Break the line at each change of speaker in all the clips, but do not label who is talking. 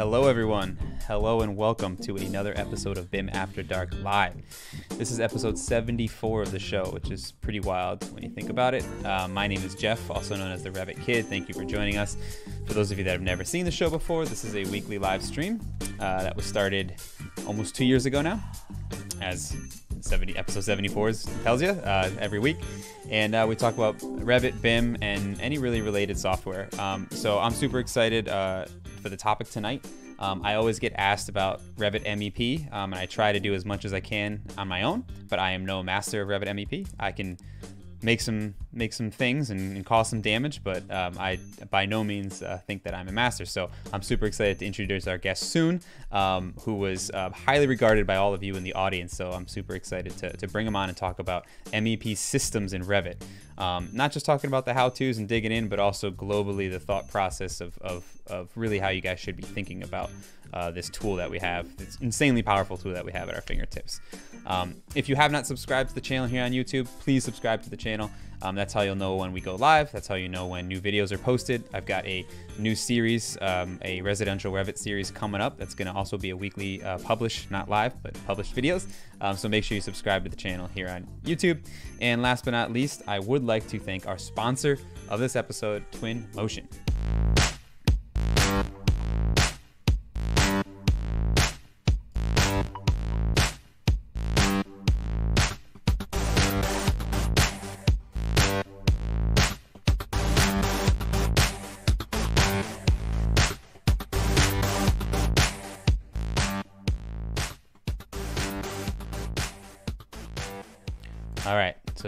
Hello, everyone. Hello, and welcome to another episode of BIM After Dark Live. This is episode 74 of the show, which is pretty wild when you think about it. Uh, my name is Jeff, also known as the Revit Kid. Thank you for joining us. For those of you that have never seen the show before, this is a weekly live stream uh, that was started almost two years ago now, as 70 episode 74 tells you uh, every week and uh, we talk about revit bim and any really related software um, so i'm super excited uh, for the topic tonight um, i always get asked about revit mep um, and i try to do as much as i can on my own but i am no master of revit mep i can make some make some things and, and cause some damage, but um, I by no means uh, think that I'm a master. So I'm super excited to introduce our guest soon, um, who was uh, highly regarded by all of you in the audience. So I'm super excited to, to bring him on and talk about MEP systems in Revit. Um, not just talking about the how-tos and digging in, but also globally the thought process of, of, of really how you guys should be thinking about uh, this tool that we have. It's insanely powerful tool that we have at our fingertips. Um, if you have not subscribed to the channel here on YouTube, please subscribe to the channel. Um, that's how you'll know when we go live. That's how you know when new videos are posted. I've got a new series, um, a residential Revit series coming up. That's going to also be a weekly uh, published, not live, but published videos. Um, so make sure you subscribe to the channel here on YouTube. And last but not least, I would like to thank our sponsor of this episode, Twinmotion. All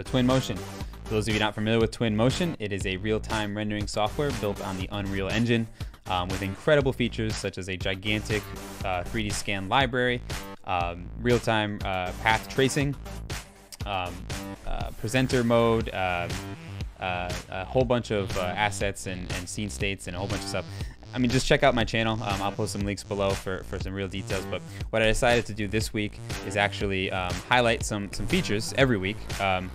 right, so Twinmotion. For those of you not familiar with Twinmotion, it is a real-time rendering software built on the Unreal Engine um, with incredible features such as a gigantic uh, 3D scan library, um, real-time uh, path tracing, um, uh, presenter mode, uh, uh, a whole bunch of uh, assets and, and scene states and a whole bunch of stuff. I mean, just check out my channel. Um, I'll post some links below for, for some real details. But what I decided to do this week is actually um, highlight some some features every week um,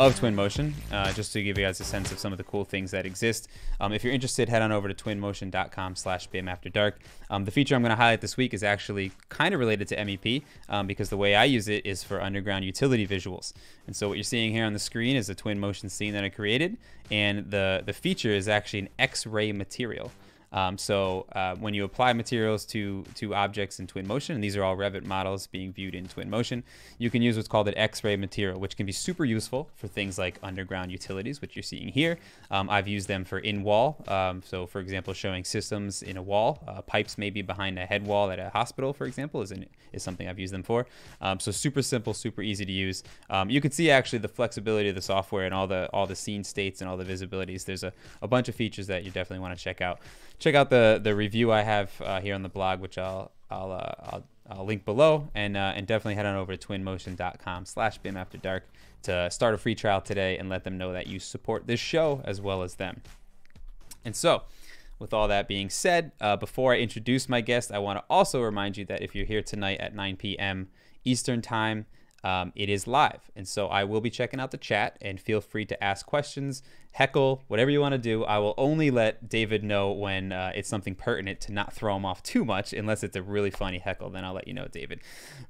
of Twinmotion, uh, just to give you guys a sense of some of the cool things that exist. Um, if you're interested, head on over to twinmotion.com/slash BIM After Dark. Um, the feature I'm going to highlight this week is actually kind of related to MEP um, because the way I use it is for underground utility visuals. And so what you're seeing here on the screen is a Twinmotion scene that I created, and the the feature is actually an X-ray material. Um, so uh, when you apply materials to to objects in Twinmotion, and these are all Revit models being viewed in Twinmotion, you can use what's called an X-ray material, which can be super useful for things like underground utilities, which you're seeing here. Um, I've used them for in-wall. Um, so for example, showing systems in a wall, uh, pipes maybe behind a head wall at a hospital, for example, is, an, is something I've used them for. Um, so super simple, super easy to use. Um, you can see actually the flexibility of the software and all the all the scene states and all the visibilities. There's a, a bunch of features that you definitely want to check out check out the the review I have uh, here on the blog, which I'll I'll, uh, I'll, I'll link below, and uh, and definitely head on over to twinmotion.com/slash bim after dark to start a free trial today and let them know that you support this show as well as them. And so. With all that being said, uh, before I introduce my guest, I want to also remind you that if you're here tonight at 9 p.m. Eastern Time, um, it is live. And so I will be checking out the chat and feel free to ask questions, heckle, whatever you want to do. I will only let David know when uh, it's something pertinent to not throw him off too much, unless it's a really funny heckle. Then I'll let you know, David.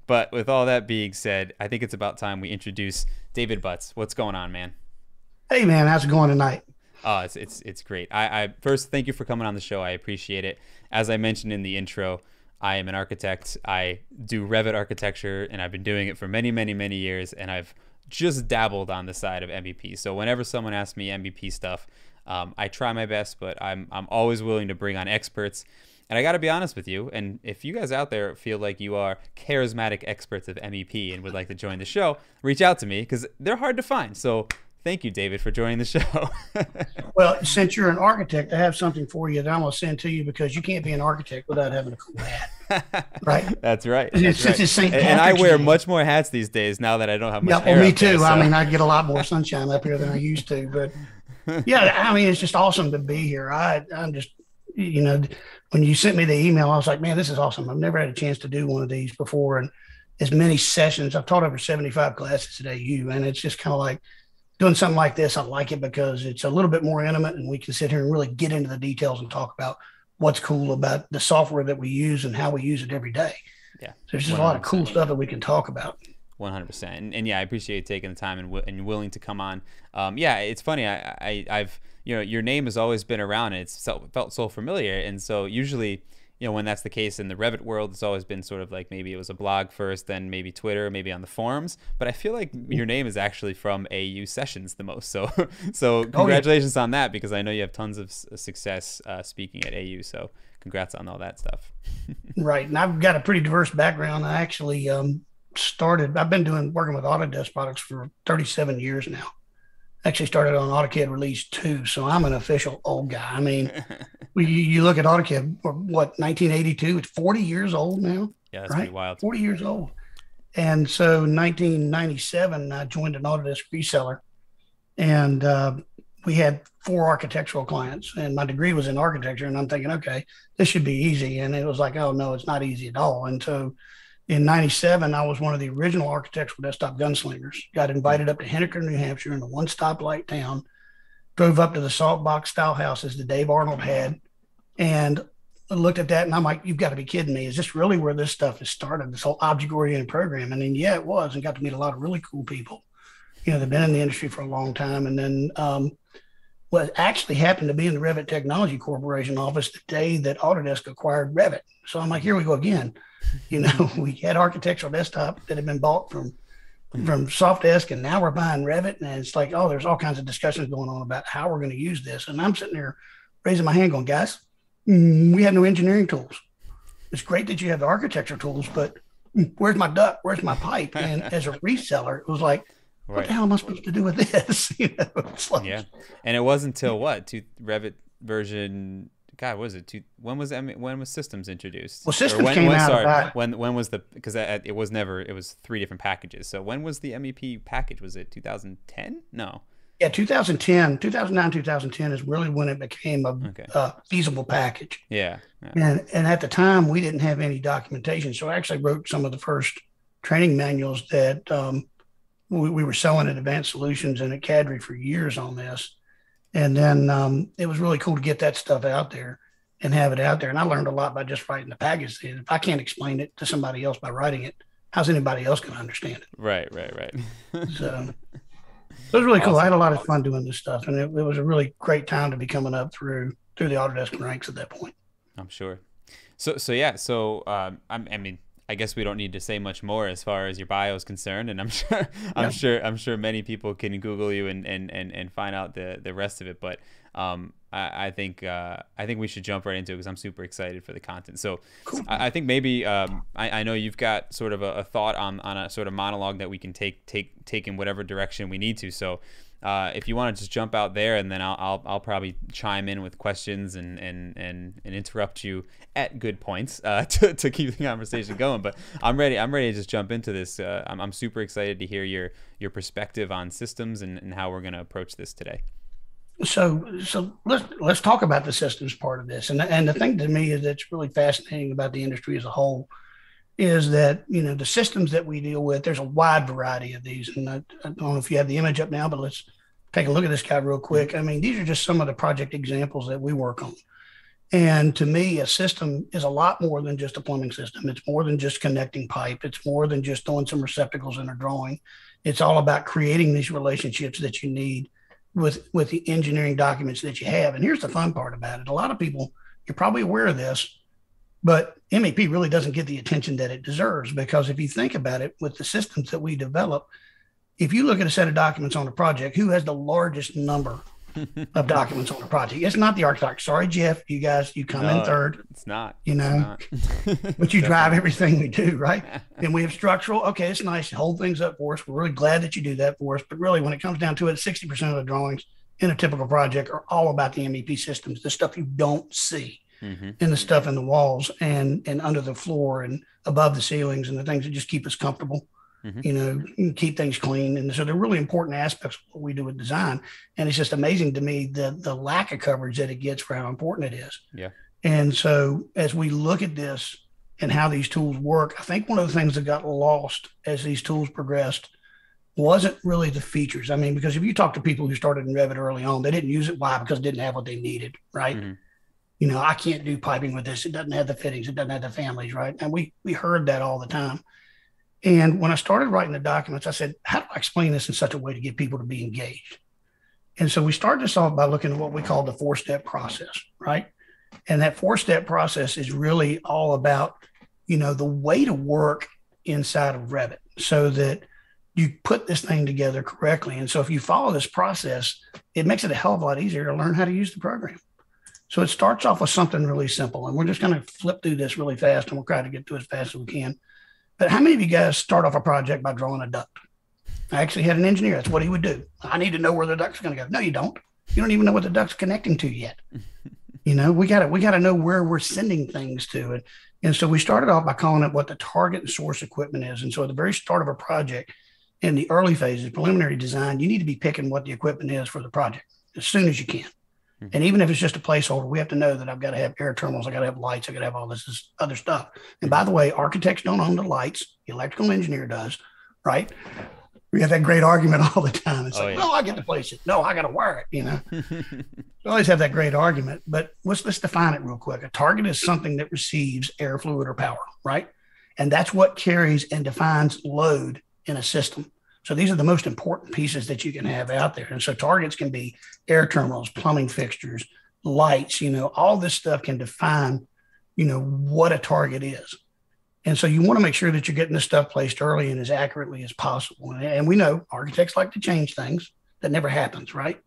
But with all that being said, I think it's about time we introduce David Butts. What's going on, man?
Hey, man, how's it going tonight?
Oh, it's it's it's great. I, I first thank you for coming on the show. I appreciate it. As I mentioned in the intro, I am an architect. I do Revit architecture, and I've been doing it for many, many, many years. And I've just dabbled on the side of MEP. So whenever someone asks me MEP stuff, um, I try my best, but I'm I'm always willing to bring on experts. And I got to be honest with you. And if you guys out there feel like you are charismatic experts of MEP and would like to join the show, reach out to me because they're hard to find. So Thank you, David, for joining the show.
well, since you're an architect, I have something for you that I'm going to send to you because you can't be an architect without having a cool hat. right?
That's right. That's right. And, and I wear much more hats these days now that I don't have much
yeah, well, me too. There, so. I mean, I get a lot more sunshine up here than I used to. But yeah, I mean, it's just awesome to be here. I, I'm just, you know, when you sent me the email, I was like, man, this is awesome. I've never had a chance to do one of these before. And as many sessions, I've taught over 75 classes at AU, and it's just kind of like, doing something like this, I like it because it's a little bit more intimate and we can sit here and really get into the details and talk about what's cool about the software that we use and how we use it every day.
Yeah.
So there's just 100%. a lot of cool stuff that we can talk about.
100%. And, and yeah, I appreciate you taking the time and, w- and willing to come on. Um, yeah, it's funny. I, I, have you know, your name has always been around and it's felt so familiar. And so usually, you know, when that's the case in the Revit world, it's always been sort of like maybe it was a blog first, then maybe Twitter, maybe on the forums. But I feel like your name is actually from AU sessions the most. So, so congratulations oh, yeah. on that because I know you have tons of success uh, speaking at AU. So congrats on all that stuff.
right. And I've got a pretty diverse background. I actually um, started, I've been doing working with Autodesk products for 37 years now. Actually started on AutoCAD release two. So I'm an official old guy. I mean, we, you look at AutoCAD, or what, 1982, it's 40 years old now.
Yeah, that's right? pretty wild.
40 years old. And so 1997, I joined an Autodesk reseller and uh, we had four architectural clients and my degree was in architecture and i'm thinking okay this should be easy and it was like oh no it's not easy at all and so in 97 i was one of the original architectural desktop gunslingers. Got invited up to henniker new hampshire in a one stoplight town. Drove up to the salt box style houses that dave arnold had and looked at that and i'm like you've got to be kidding me. Is this really where this stuff has started this whole object oriented program and then yeah it was and got to meet a lot of really cool people you know they've been in the industry for a long time. And then um, what actually happened to be in the Revit Technology Corporation office the day that Autodesk acquired Revit. So I'm like, here we go again. You know, we had architectural desktop that had been bought from from Softdesk, and now we're buying Revit, and it's like, oh, there's all kinds of discussions going on about how we're going to use this. And I'm sitting there raising my hand, going, guys, we have no engineering tools. It's great that you have the architecture tools, but where's my duct? Where's my pipe? And as a reseller, it was like, Right. What the hell am I supposed to do with this? you know,
like, yeah, and it wasn't until what to Revit version. God, was it? Two, when was when was Systems introduced?
Well, Systems when, came when, out. Sorry, about...
when when was the because it was never it was three different packages. So when was the MEP package? Was it 2010? No.
Yeah, 2010, 2009, 2010 is really when it became a okay. uh, feasible package.
Yeah, yeah.
And and at the time we didn't have any documentation, so I actually wrote some of the first training manuals that um, we, we were selling at Advanced Solutions and at Cadre for years on this. And then um, it was really cool to get that stuff out there and have it out there. And I learned a lot by just writing the package. If I can't explain it to somebody else by writing it, how's anybody else going to understand it?
Right, right, right.
so it was really awesome. cool. I had a lot of fun doing this stuff, and it, it, was a really great time to be coming up through through the Autodesk ranks at that point.
I'm sure. So, so yeah. So, um, I mean, I guess we don't need to say much more as far as your bio is concerned, and I'm sure I'm yeah. sure I'm sure many people can Google you and, and, and, and find out the, the rest of it. But um, I, I think uh, I think we should jump right into it because I'm super excited for the content. So cool. I, I, think maybe um, I, I know you've got sort of a, a, thought on, on a sort of monologue that we can take take take in whatever direction we need to. So uh, if you want to just jump out there and then I'll, I'll, I'll, probably chime in with questions and, and, and, and interrupt you at good points uh, to, to keep the conversation going. But I'm ready. I'm ready to just jump into this. Uh, I'm, I'm super excited to hear your, your perspective on systems and, and how we're going to approach this today.
So, so let's let's talk about the systems part of this. And and the thing to me is that's really fascinating about the industry as a whole is that you know the systems that we deal with there's a wide variety of these. And I, I, don't know if you have the image up now but let's take a look at this guy real quick. I mean these are just some of the project examples that we work on. And to me a system is a lot more than just a plumbing system. It's more than just connecting pipe. It's more than just throwing some receptacles in a drawing. It's all about creating these relationships that you need with with the engineering documents that you have. And here's the fun part about it. A lot of people you're probably aware of this but MEP really doesn't get the attention that it deserves because if you think about it, with the systems that we develop, if you look at a set of documents on a project, who has the largest number of documents on a project? It's not the architect. Sorry, Jeff, you guys, you come no, in third.
It's not.
You know, but you drive everything we do, right? and we have structural. Okay, it's nice. Hold things up for us. We're really glad that you do that for us. But really, when it comes down to it, 60% of the drawings in a typical project are all about the MEP systems, the stuff you don't see mm-hmm. and the stuff in the walls and and under the floor and above the ceilings and the things that just keep us comfortable. Mm-hmm. You know, keep things clean, and so they're really important aspects of what we do with design. And it's just amazing to me the the lack of coverage that it gets for how important it is.
Yeah.
And so as we look at this and how these tools work, I think one of the things that got lost as these tools progressed wasn't really the features. I mean, because if you talk to people who started in Revit early on, they didn't use it. Why? Because it didn't have what they needed, right? Mm-hmm you know, I can't do piping with this. It doesn't have the fittings. It doesn't have the families, right? And we we heard that all the time. And when I started writing the documents, I said, how do I explain this in such a way to get people to be engaged? And so we started this off by looking at what we call the four step process, right? And that four step process is really all about, you know, the way to work inside of Revit so that you put this thing together correctly. And so if you follow this process, it makes it a hell of a lot easier to learn how to use the program. So it starts off with something really simple. And we're just going to flip through this really fast and we'll try to get to as fast as we can. But how many of you guys start off a project by drawing a duct? I actually had an engineer. That's what he would do. I need to know where the duct's going to go. No, you don't. You don't even know what the duct's connecting to yet. you know, we got to we got to know where we're sending things to, and and so we started off by calling it what the target and source equipment is. And so at the very start of a project, in the early phases, preliminary design, you need to be picking what the equipment is for the project as soon as you can. Mm-hmm. And even if it's just a placeholder, we have to know that I've got to have air terminals, I got to have lights, I got to have all this, this other stuff. And by the way, architects don't own the lights, the electrical engineer does, right? We have that great argument all the time. It's oh, like, yeah. no, I get to place it. No, I got to wire it. You know, we always have that great argument. But let's let's define it real quick. A target is something that receives air, fluid, or power, right? And that's what carries and defines load in a system. So these are the most important pieces that you can have out there. And so targets can be air terminals, plumbing fixtures, lights, you know, all this stuff can define, you know, what a target is. And so you want to make sure that you're getting this stuff placed early and as accurately as possible. And we know architects like to change things. That never happens, right?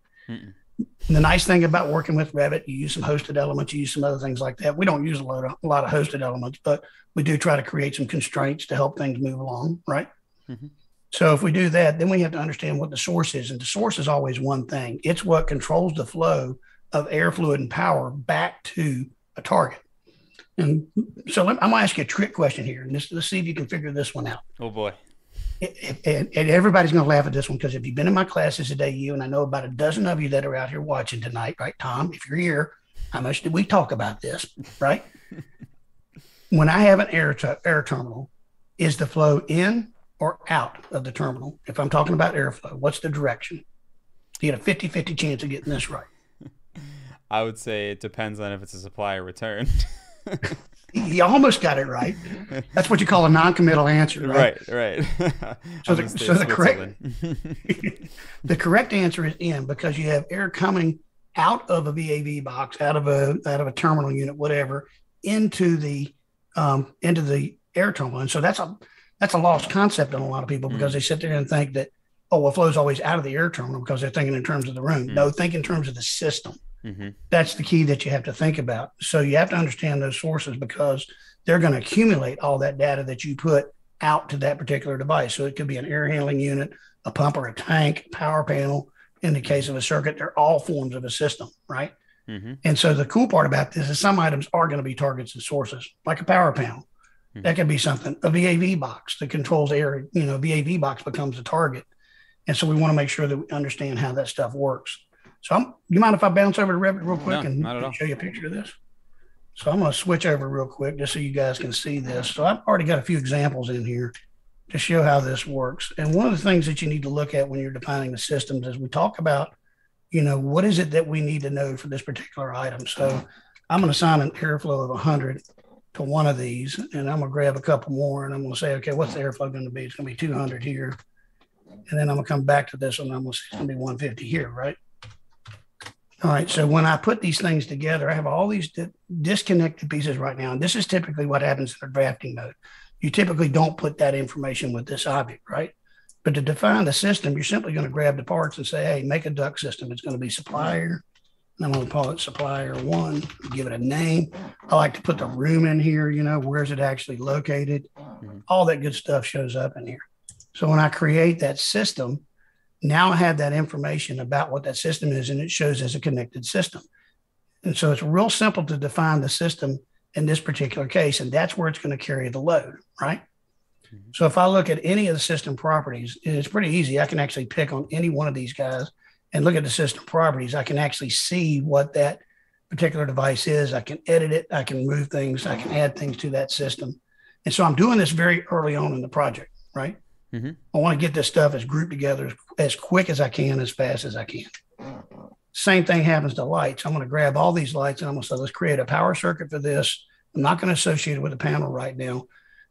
the nice thing about working with Revit, you use some hosted elements, you use some other things like that. We don't use a lot of, a lot of hosted elements, but we do try to create some constraints to help things move along, right? Mm-hmm. So if we do that, then we have to understand what the source is. And the source is always one thing. It's what controls the flow of air, fluid, and power back to a target. And so I'm going to ask you a trick question here. And this, let's see if you can figure this one out.
Oh, boy.
And, and everybody's going to laugh at this one because if you've been in my classes today, you and I know about a dozen of you that are out here watching tonight, right, Tom? If you're here, how much did we talk about this, right? when I have an air, t- air terminal, is the flow in or out of the terminal. If I'm talking about airflow, what's the direction? You get a 50 50 chance of getting this right.
I would say it depends on if it's a supply or return.
you almost got it right. That's what you call a non-committal answer,
right? Right, right.
so the, so the correct the correct answer is in because you have air coming out of a VAV box, out of a out of a terminal unit, whatever, into the um, into the air terminal, and so that's a that's a lost concept in a lot of people because mm. they sit there and think that oh well flow's always out of the air terminal because they're thinking in terms of the room mm. no think in terms of the system mm-hmm. that's the key that you have to think about so you have to understand those sources because they're going to accumulate all that data that you put out to that particular device so it could be an air handling unit a pump or a tank power panel in the case of a circuit they're all forms of a system right mm-hmm. and so the cool part about this is some items are going to be targets and sources like a power panel Hmm. That could be something. A VAV box that controls air, you know, VAV box becomes a target. And so we want to make sure that we understand how that stuff works. So I'm, you mind if I bounce over to Revit real quick no, and show you a picture of this? So I'm going to switch over real quick just so you guys can see this. So I've already got a few examples in here to show how this works. And one of the things that you need to look at when you're defining the systems is we talk about, you know, what is it that we need to know for this particular item? So I'm going to assign an airflow of 100 to one of these, and I'm gonna grab a couple more, and I'm gonna say, okay, what's the airflow going to be? It's gonna be 200 here, and then I'm gonna come back to this one. I'm gonna say it's gonna be 150 here, right? All right. So when I put these things together, I have all these di- disconnected pieces right now, and this is typically what happens in a drafting mode. You typically don't put that information with this object, right? But to define the system, you're simply going to grab the parts and say, hey, make a duct system. It's going to be supply air, I'm going to call it supply air one, give it a name. I like to put the room in here, you know, where's it actually located? Mm-hmm. All that good stuff shows up in here. So when I create that system, now I have that information about what that system is and it shows as a connected system. And so it's real simple to define the system in this particular case, and that's where it's going to carry the load, right? Mm-hmm. So if I look at any of the system properties, it's pretty easy. I can actually pick on any one of these guys and look at the system properties, I can actually see what that particular device is. I can edit it. I can move things. I can add things to that system. And so I'm doing this very early on in the project, right? Mm-hmm. I want to get this stuff as grouped together as, as quick as I can, as fast as I can. Same thing happens to lights. I'm going to grab all these lights and I'm going to say, let's create a power circuit for this. I'm not going to associate it with a panel right now,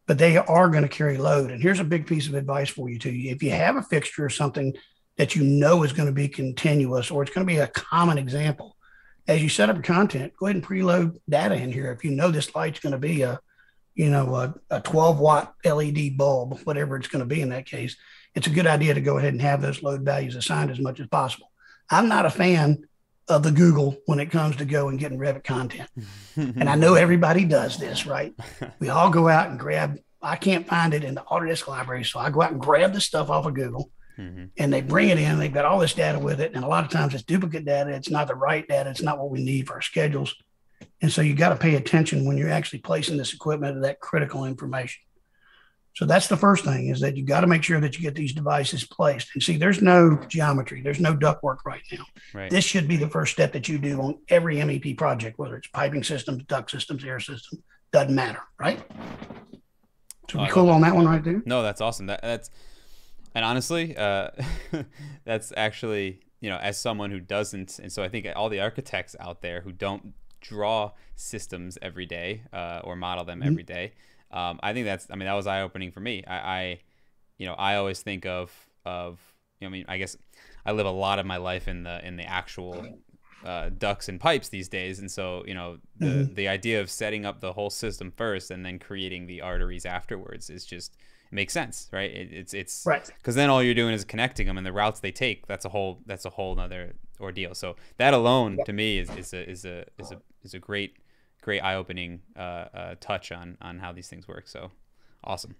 but they are going to carry load. And here's a big piece of advice for you too. If you have a fixture or something that you know is going to be continuous or it's going to be a common example, as you set up your content, go ahead and preload data in here. If you know this light's going to be a, you know, a, a 12 watt LED bulb, whatever it's going to be in that case, it's a good idea to go ahead and have those load values assigned as much as possible. I'm not a fan of the Google when it comes to go and getting Revit content. and I know everybody does this, right? We all go out and grab, I can't find it in the Autodesk library. So I go out and grab the stuff off of Google mm-hmm. and they bring it in. They've got all this data with it. And a lot of times it's duplicate data. It's not the right data. It's not what we need for our schedules. And so you got to pay attention when you're actually placing this equipment to that critical information. So that's the first thing is that you got to make sure that you get these devices placed. And see, there's no geometry, there's no ductwork right now. Right. This should be the first step that you do on every MEP project, whether it's piping systems, duct systems, air system, doesn't matter, right? So we cool on that one right there.
No, that's awesome. That, that's and honestly, uh, that's actually you know as someone who doesn't, and so I think all the architects out there who don't draw systems every day uh, or model them mm-hmm. every day um, I think that's I mean that was eye opening for me. I, I, you know I always think of of you know, I mean I guess I live a lot of my life in the in the actual uh, ducts and pipes these days, and so you know the mm-hmm. the idea of setting up the whole system first and then creating the arteries afterwards is just it makes sense, right? It, it's it's
right
because then all you're doing is connecting them and the routes they take. That's a whole that's a whole other ordeal. So that alone to me is, is a is a is a is a great great eye opening uh, uh, touch on on how these things work. So awesome.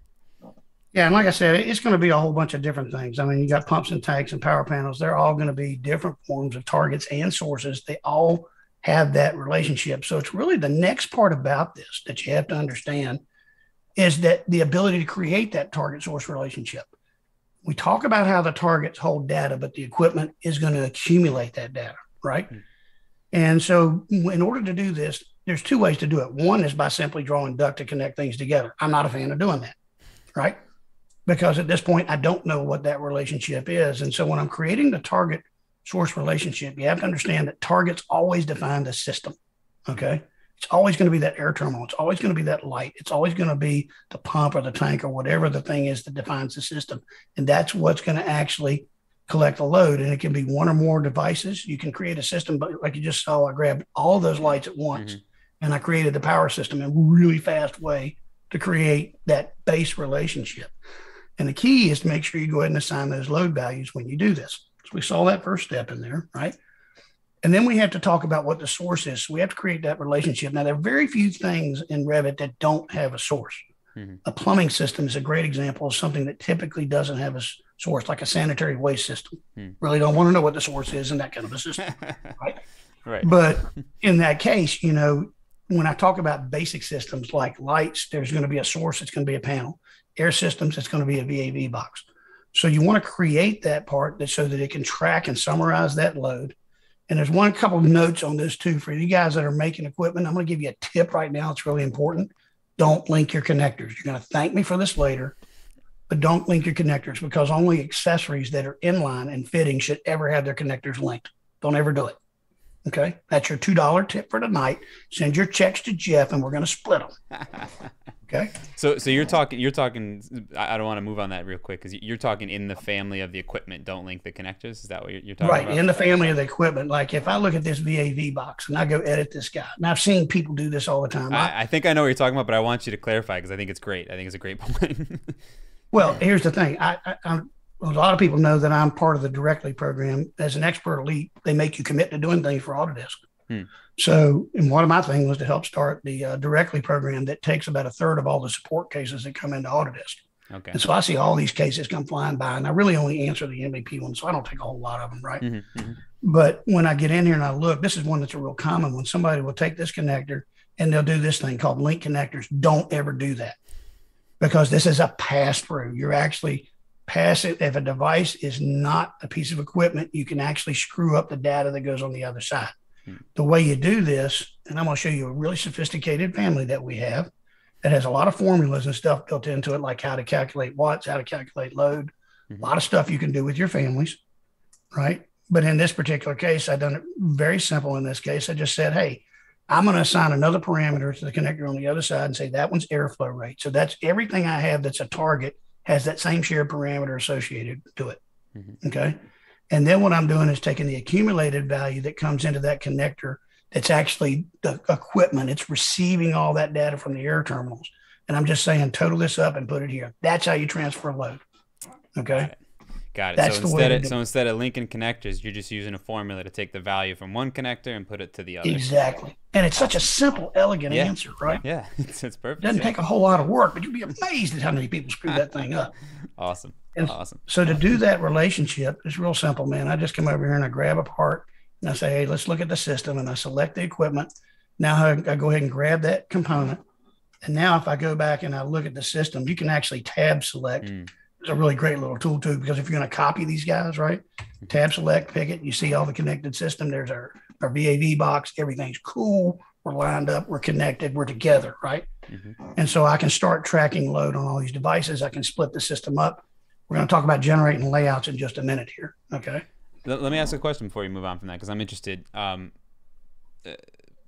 Yeah, and like I said, it's going to be a whole bunch of different things. I mean, you got pumps and tanks and power panels. They're all going to be different forms of targets and sources. They all have that relationship. So it's really the next part about this that you have to understand is that the ability to create that target source relationship. We talk about how the targets hold data, but the equipment is going to accumulate that data, right? Mm-hmm. And so, in order to do this, there's two ways to do it. One is by simply drawing duct to connect things together. I'm not a fan of doing that, right? Because at this point, I don't know what that relationship is. And so when I'm creating the target source relationship, you have to understand that targets always define the system. Okay. It's always going to be that air terminal. It's always going to be that light. It's always going to be the pump or the tank or whatever the thing is that defines the system. And that's what's going to actually collect the load. And it can be one or more devices. You can create a system, but like you just saw, I grabbed all those lights at once. Mm-hmm and I created the power system in a really fast way to create that base relationship. And the key is to make sure you go ahead and assign those load values when you do this. So we saw that first step in there, right? And then we have to talk about what the source is. So we have to create that relationship. Now, there are very few things in Revit that don't have a source. Mm-hmm. A plumbing system is a great example of something that typically doesn't have a source, like a sanitary waste system. Mm. Really don't want to know what the source is in that kind of a system, right?
Right.
But in that case, you know, when I talk about basic systems like lights, there's going to be a source, it's going to be a panel. Air systems, it's going to be a VAV box. So you want to create that part that so that it can track and summarize that load. And there's one couple of notes on this too for you guys that are making equipment. I'm going to give you a tip right now. It's really important. Don't link your connectors. You're going to thank me for this later, but don't link your connectors because only accessories that are inline and fitting should ever have their connectors linked. Don't ever do it. Okay. That's your $2 tip for tonight. Send your checks to Jeff and we're going to split them. Okay.
So, so you're talking, you're talking, I don't want to move on that real quick because you're talking in the family of the equipment. Don't link the connectors. Is that what you're, you're talking
right,
about?
Right. In the family of the equipment. Like if I look at this VAV box and I go edit this guy, and I've seen people do this all the time.
I, I think I know what you're talking about, but I want you to clarify because I think it's great. I think it's a great point.
well, here's the thing. I, I, I'm, a lot of people know that I'm part of the Directly program. As an expert elite, they make you commit to doing things for Autodesk. Hmm. So, and one of my things was to help start the uh, Directly program that takes about a third of all the support cases that come into Autodesk.
Okay.
And so I see all these cases come flying by, and I really only answer the MVP ones, so I don't take a whole lot of them, right? Mm-hmm, mm-hmm. But when I get in here and I look, this is one that's a real common one. Somebody will take this connector and they'll do this thing called link connectors. Don't ever do that because this is a pass through. You're actually passing. If a device is not a piece of equipment, you can actually screw up the data that goes on the other side. The way you do this, and I'm going to show you a really sophisticated family that we have that has a lot of formulas and stuff built into it, like how to calculate watts, how to calculate load, mm-hmm. a lot of stuff you can do with your families, right? But in this particular case, I've done it very simple. In this case, I just said, "Hey, I'm going to assign another parameter to the connector on the other side and say that one's airflow rate." So that's everything I have that's a target has that same shared parameter associated to it. Mm-hmm. Okay. And then what I'm doing is taking the accumulated value that comes into that connector that's actually the equipment. It's receiving all that data from the air terminals. And I'm just saying, total this up and put it here. That's how you transfer load. Okay.
Got it. That's so instead of so instead of linking connectors, you're just using a formula to take the value from one connector and put it to the other.
Exactly. And it's such a simple, elegant
yeah.
answer, right?
Yeah, it's, it's perfect.
It doesn't take a whole lot of work, but you'd be amazed at how many people screw that thing up.
awesome.
And
awesome.
So to do that relationship is real simple, man. I just come over here and I grab a part and I say, hey, let's look at the system, and I select the equipment. Now I, I go ahead and grab that component. And now if I go back and I look at the system, you can actually tab select. Mm it's a really great little tool too, because if you're going to copy these guys, right? Tab select, pick it. You see all the connected system. There's our, our VAV box. Everything's cool. We're lined up. We're connected. We're together, right? Mm-hmm. And so I can start tracking load on all these devices. I can split the system up. We're going to talk about generating layouts in just a minute here. Okay.
Let, let me ask a question before you move on from that, because I'm interested. Um, uh,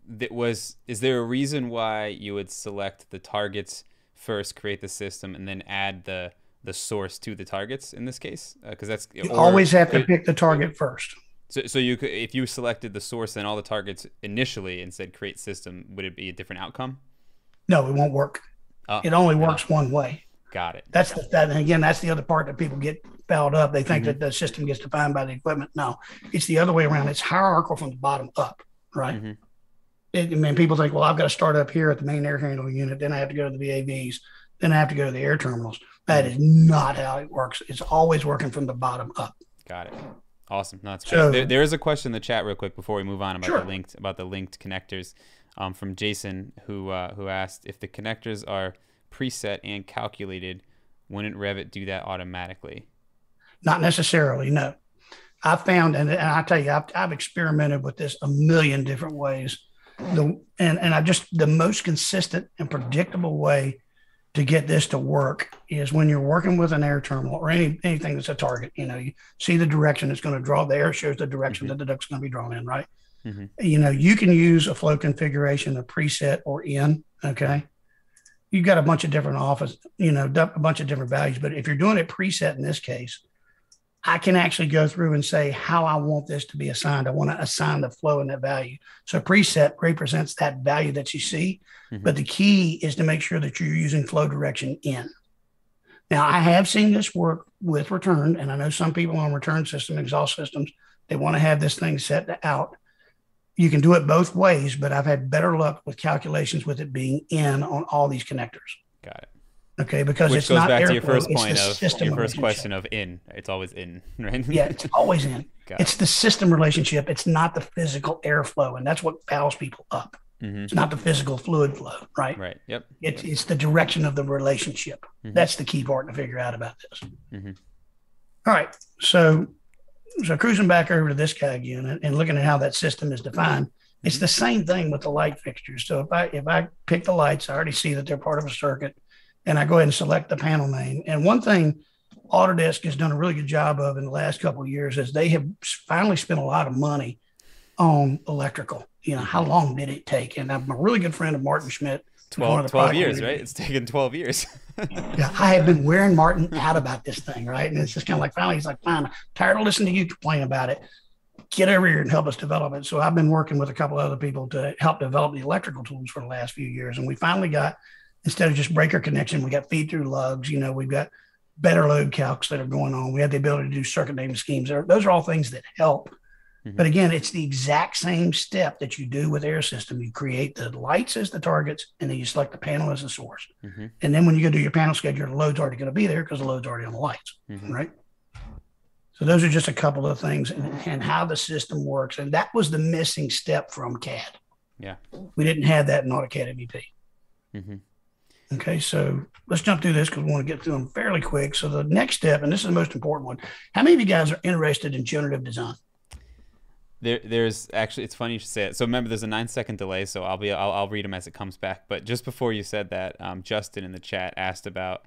that was is there a reason why you would select the targets first, create the system, and then add the the source to the targets in this case? Because uh, that's
you always have to pick the target first.
So, so you could, if you selected the source and all the targets initially and said create system, would it be a different outcome?
No, it won't work. Oh, it only works one way.
Got it.
That's the, that. And again, that's the other part that people get fouled up. They think mm-hmm. that the system gets defined by the equipment. No, it's the other way around. It's hierarchical from the bottom up, right? Mm-hmm. It, I mean, people think, well, I've got to start up here at the main air handling unit, then I have to go to the VAVs, then I have to go to the air terminals. That is not how it works. It's always working from the bottom up.
Got it. Awesome. No, that's so, there, there is a question in the chat real quick before we move on about sure. the linked about the linked connectors um, from Jason who uh, who asked if the connectors are preset and calculated, wouldn't Revit do that automatically?
Not necessarily. No. I found, and, and I tell you, I've, I've experimented with this a million different ways. The and and I just the most consistent and predictable way to get this to work is when you're working with an air terminal or any, anything that's a target, you know, you see the direction it's going to draw. The air shows the direction mm-hmm. that the duct's going to be drawn in, right? Mm-hmm. You know, you can use a flow configuration, a preset or in, okay? You've got a bunch of different office, you know, a bunch of different values. But if you're doing it preset in this case, I can actually go through and say how I want this to be assigned. I want to assign the flow and that value. So preset represents that value that you see, mm-hmm. but the key is to make sure that you're using flow direction in. Now, I have seen this work with return, and I know some people on return system, exhaust systems, they want to have this thing set out. You can do it both ways, but I've had better luck with calculations with it being in on all these connectors.
Got it.
Okay, because
Which
it's
goes
not
back
to
your first point of your first question of in. It's always in, right?
yeah, it's always in. it's the system relationship. It's not the physical airflow, and that's what fouls people up. Mm-hmm. It's not the physical fluid flow, right?
Right. Yep.
It's it's the direction of the relationship. Mm-hmm. That's the key part to figure out about this. Mm-hmm. All right, so so cruising back over to this guy again and, and looking at how that system is defined. It's mm-hmm. the same thing with the light fixtures. So if I if I pick the lights, I already see that they're part of a circuit and I go ahead and select the panel name. And one thing Autodesk has done a really good job of in the last couple of years is they have finally spent a lot of money on electrical. You know, how long did it take? And I'm a really good friend of Martin Schmidt.
12, 12 years, right? It's taken 12 years. Mm.
yeah, I have been wearing Martin out about this thing, right? And it's just kind of like finally he's like, fine, I'm tired of listening to you complain about it. Get over here and help us develop it. So I've been working with a couple of other people to help develop the electrical tools for the last few years. And we finally got instead of just breaker connection, we got feed through lugs. You know, we've got better load calcs that are going on. We have the ability to do circuit naming schemes. Those are all things that help. Mm-hmm. But again, it's the exact same step that you do with air system. You create the lights as the targets, and then you select the panel as the source. Mm-hmm. And then when you go do your panel schedule, the load's already going to be there because the load's already on the lights, mm-hmm. right? So those are just a couple of things and, and how the system works. And that was the missing step from CAD.
Yeah.
We didn't have that in AutoCAD MEP. Mm-hmm. Okay, so let's jump through this because we want to get through them fairly quick. So the next step, and this is the most important one, how many of you guys are interested in generative design?
There, there's actually it's funny you should say it. So remember, there's a nine second delay, so I'll be I'll, I'll read them as it comes back. But just before you said that, um, Justin in the chat asked about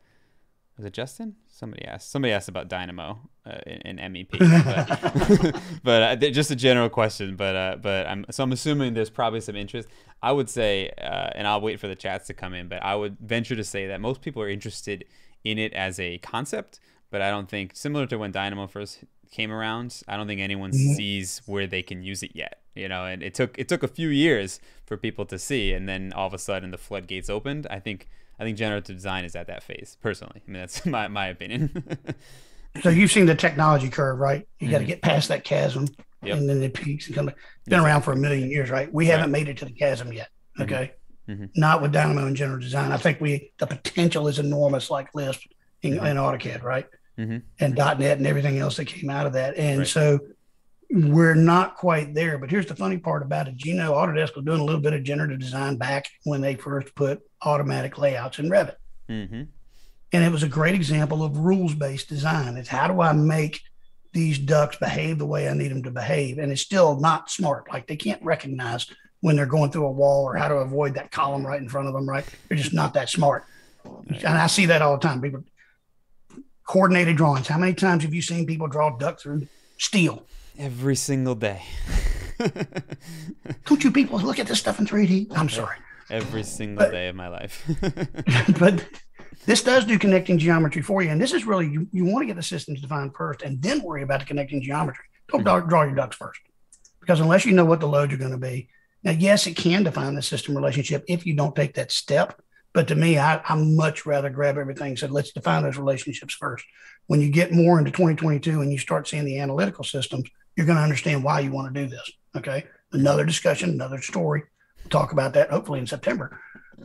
was it Justin? Somebody asked. Somebody asked about Dynamo uh, in, in, MEP, but, but uh, just a general question. But uh, but I'm so I'm assuming there's probably some interest. I would say, uh, and I'll wait for the chats to come in, but I would venture to say that most people are interested in it as a concept. But I don't think similar to when Dynamo first came around, I don't think anyone mm-hmm. sees where they can use it yet. You know, and it took it took a few years for people to see, and then all of a sudden the floodgates opened. I think I think generative design is at that phase. Personally, I mean that's my my opinion.
so you've seen the technology curve, right? You mm-hmm. got to get past that chasm, yep. and then it peaks and come. It's been around for a million years, right? We right. haven't made it to the chasm yet. Mm-hmm. Okay, mm-hmm. not with Dynamo and generative design. I think we the potential is enormous, like Lisp in, mm-hmm. in AutoCAD, right? Mm-hmm. And .NET and everything else that came out of that, and right. so we're not quite there. But here's the funny part about it. You know, Autodesk was doing a little bit of generative design back when they first put automatic layouts in Revit. Mm-hmm. And it was a great example of rules based design. It's how do I make these ducts behave the way I need them to behave? And it's still not smart. Like they can't recognize when they're going through a wall or how to avoid that column right in front of them, right? They're just not that smart. And I see that all the time. People coordinated drawings. How many times have you seen people draw ducts through steel?
every single day.
Don't you people look at this stuff in 3D? I'm sorry.
Every single but, day of my life.
but this does do connecting geometry for you. And this is really, you, you want to get the systems defined first and then worry about the connecting geometry. Don't mm-hmm. draw your ducts first. Because unless you know what the loads are going to be, now, yes, it can define the system relationship if you don't take that step. But to me, I, I much rather grab everything said, let's define those relationships first. When you get more into 2022 and you start seeing the analytical systems, you're going to understand why you want to do this. Okay. Another discussion, another story. We'll talk about that hopefully in September.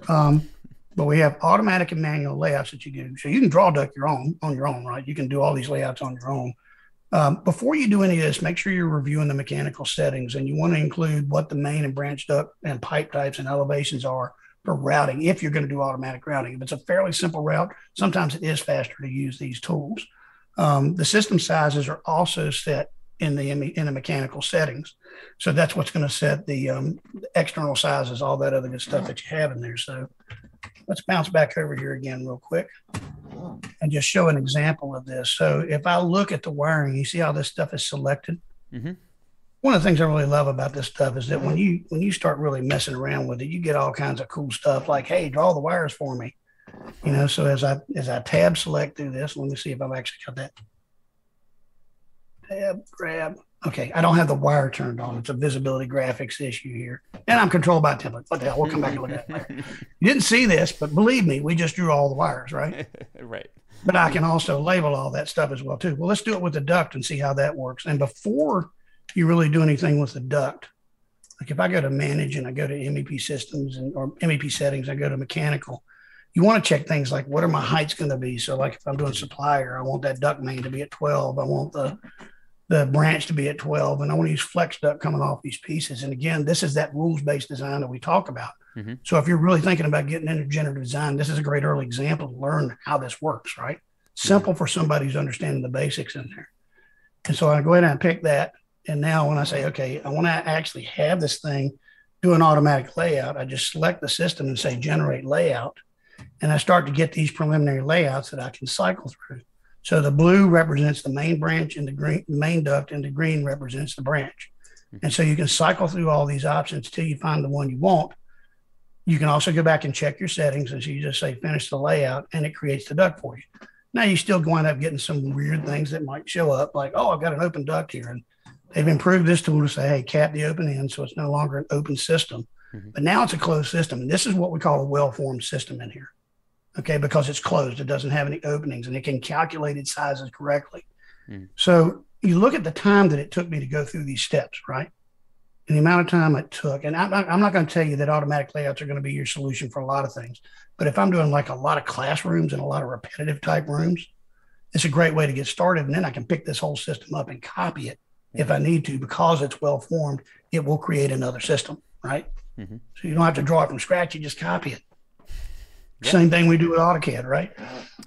Um, but we have automatic and manual layouts that you do. So you can draw duct your own on your own, right? You can do all these layouts on your own. Um, before you do any of this, make sure you're reviewing the mechanical settings and you want to include what the main and branch duct and pipe types and elevations are routing if you're going to do automatic routing. If it's a fairly simple route, sometimes it is faster to use these tools. Um, the system sizes are also set in the in the mechanical settings. So that's what's going to set the um, external sizes, all that other good stuff that you have in there. So let's bounce back over here again real quick and just show an example of this. So if I look at the wiring, you see how this stuff is selected. Mm-hmm. One of the things I really love about this stuff is that when you when you start really messing around with it, you get all kinds of cool stuff like, hey, draw the wires for me. You know, so as I as I tab select through this, let me see if I've actually got that tab, grab. Okay, I don't have the wire turned on. It's a visibility graphics issue here. And I'm controlled by template. What the hell? We'll come back and look at that later. You didn't see this, but believe me, we just drew all the wires, right?
right.
But I can also label all that stuff as well, too. Well, let's do it with the duct and see how that works. And before you really do anything with the duct, like if I go to manage and I go to MEP systems and or MEP settings, I go to mechanical, you want to check things like what are my heights going to be? So like if I'm doing supply air, I want that duct main to be at 12. I want the the branch to be at 12 and I want to use flex duct coming off these pieces. And again, this is that rules based design that we talk about. Mm-hmm. So if you're really thinking about getting into generative design, this is a great early example to learn how this works, right? Simple for somebody who's understanding the basics in there. And so I go ahead and pick that. And now when I say, okay, I want to actually have this thing do an automatic layout, I just select the system and say generate layout. And I start to get these preliminary layouts that I can cycle through. So the blue represents the main branch and the green main duct and the green represents the branch. Mm-hmm. And so you can cycle through all these options till you find the one you want. You can also go back and check your settings and so you just say finish the layout and it creates the duct for you. Now you still wind up getting some weird things that might show up like, oh, I've got an open duct here. And they've improved this tool to say, hey, cap the open end so it's no longer an open system. Mm-hmm. But now it's a closed system. And this is what we call a well-formed system in here okay, because it's closed. It doesn't have any openings and it can calculate its sizes correctly. Mm. So you look at the time that it took me to go through these steps, right? And the amount of time it took. And I'm not, I'm not going to tell you that automatic layouts are going to be your solution for a lot of things. But if I'm doing like a lot of classrooms and a lot of repetitive type rooms, it's a great way to get started. And then I can pick this whole system up and copy it if I need to, because it's well formed, it will create another system, right? Mm-hmm. So you don't have to draw it from scratch, you just copy it. Yep. Same thing we do with AutoCAD, right?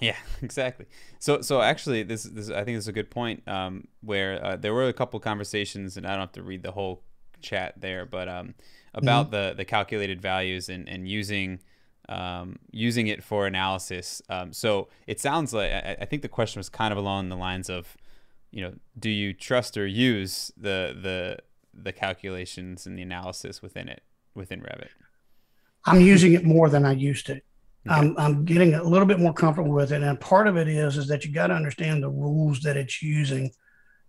Yeah, exactly. So, so actually, this, this I think this is a good point. Um, where uh, there were a couple conversations, and I don't have to read the whole chat there, but um, about mm-hmm. the the calculated values and and using um, using it for analysis. Um, so it sounds like I, I think the question was kind of along the lines of, you know, do you trust or use the the the calculations and the analysis within it within Revit?
I'm using it more than I used to. I'm, I'm getting a little bit more comfortable with it. And part of it is, is that you got to understand the rules that it's using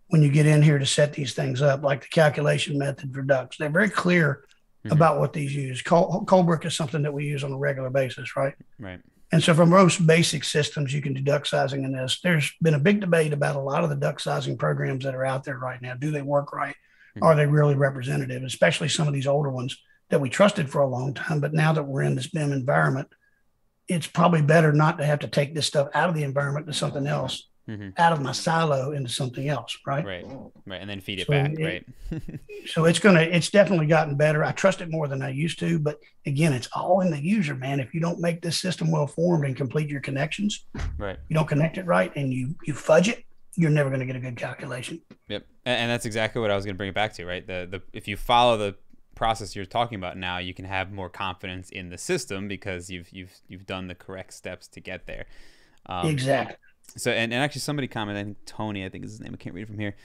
when you get in here to set these things up, like the calculation method for ducts. They're very clear mm-hmm. about what these use. Cold, cold is something that we use on a regular basis, right?
Right.
And so from most basic systems, you can do duct sizing in this. There's been a big debate about a lot of the duct sizing programs that are out there right now. Do they work right? Mm-hmm. Are they really representative? Especially some of these older ones that we trusted for a long time. But now that we're in this BIM environment, it's probably better not to have to take this stuff out of the environment to something else, mm-hmm. out of my silo into something else, right?
Right, right, and then feed it so back, it, right?
so it's gonna, it's definitely gotten better. I trust it more than I used to, but again, it's all in the user, man. If you don't make this system well formed and complete your connections,
right,
you don't connect it right, and you you fudge it, you're never going to get a good calculation.
Yep, and that's exactly what I was going to bring it back to, right? The the if you follow the process you're talking about now, you can have more confidence in the system because you've you've you've done the correct steps to get there.
Um, exactly.
So and, and actually somebody commented, I think Tony, I think is his name, I can't read it from here,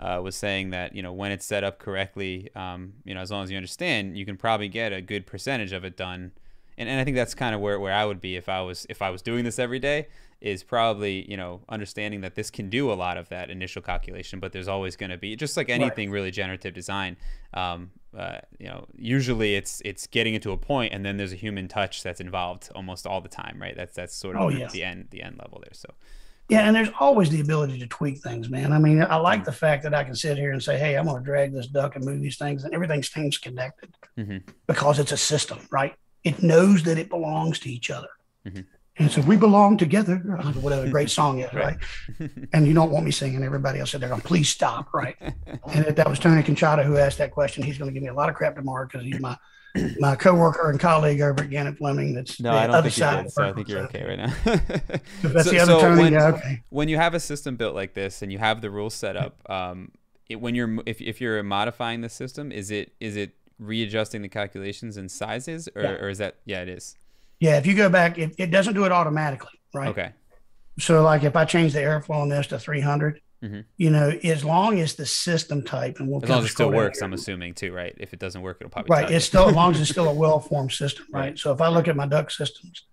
uh, was saying that you know when it's set up correctly, um, you know as long as you understand, you can probably get a good percentage of it done. And, and I think that's kind of where, where I would be if I was if I was doing this every day is probably you know understanding that this can do a lot of that initial calculation but there's always going to be just like anything right. really generative design um, uh, you know usually it's it's getting it to a point and then there's a human touch that's involved almost all the time right that's that's sort of oh, yes. the end the end level there so
yeah and there's always the ability to tweak things man i mean i like mm-hmm. the fact that i can sit here and say hey i'm going to drag this duct and move these things and everything stays connected mm-hmm. because it's a system right it knows that it belongs to each other mm-hmm. And so we belong together, whatever great song is, right? right? and you don't want me singing. Everybody else said they're going, please stop, right? and if that was Tony Conchata who asked that question, he's going to give me a lot of crap tomorrow because he's my my coworker and colleague over at Gannett Fleming. That's
no, I don't think you did, so I think you're okay right now.
that's so, the other so.
When,
yeah, okay.
When you have a system built like this and you have the rules set up, um, it, when you're if if you're modifying the system, is it is it readjusting the calculations and sizes, or, yeah. or is that yeah, it is.
Yeah, if you go back, it, it doesn't do it automatically, right?
Okay.
So, like if I change the airflow on this to 300, mm-hmm. you know, as long as the system type and we'll
as long as it still works, here. I'm assuming too, right? If it doesn't work, it'll probably
right. It's still as long as it's still a well-formed system, right? right? So if I look at my duct systems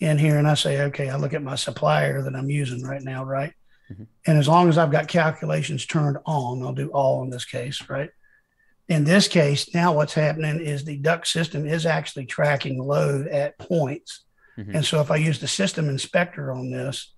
in here and I say, okay, I look at my supply air that I'm using right now, right? Mm-hmm. And as long as I've got calculations turned on, I'll do all in this case, right? In this case, now what's happening is the duct system is actually tracking load at points. Mm-hmm. And so if I use the system inspector on this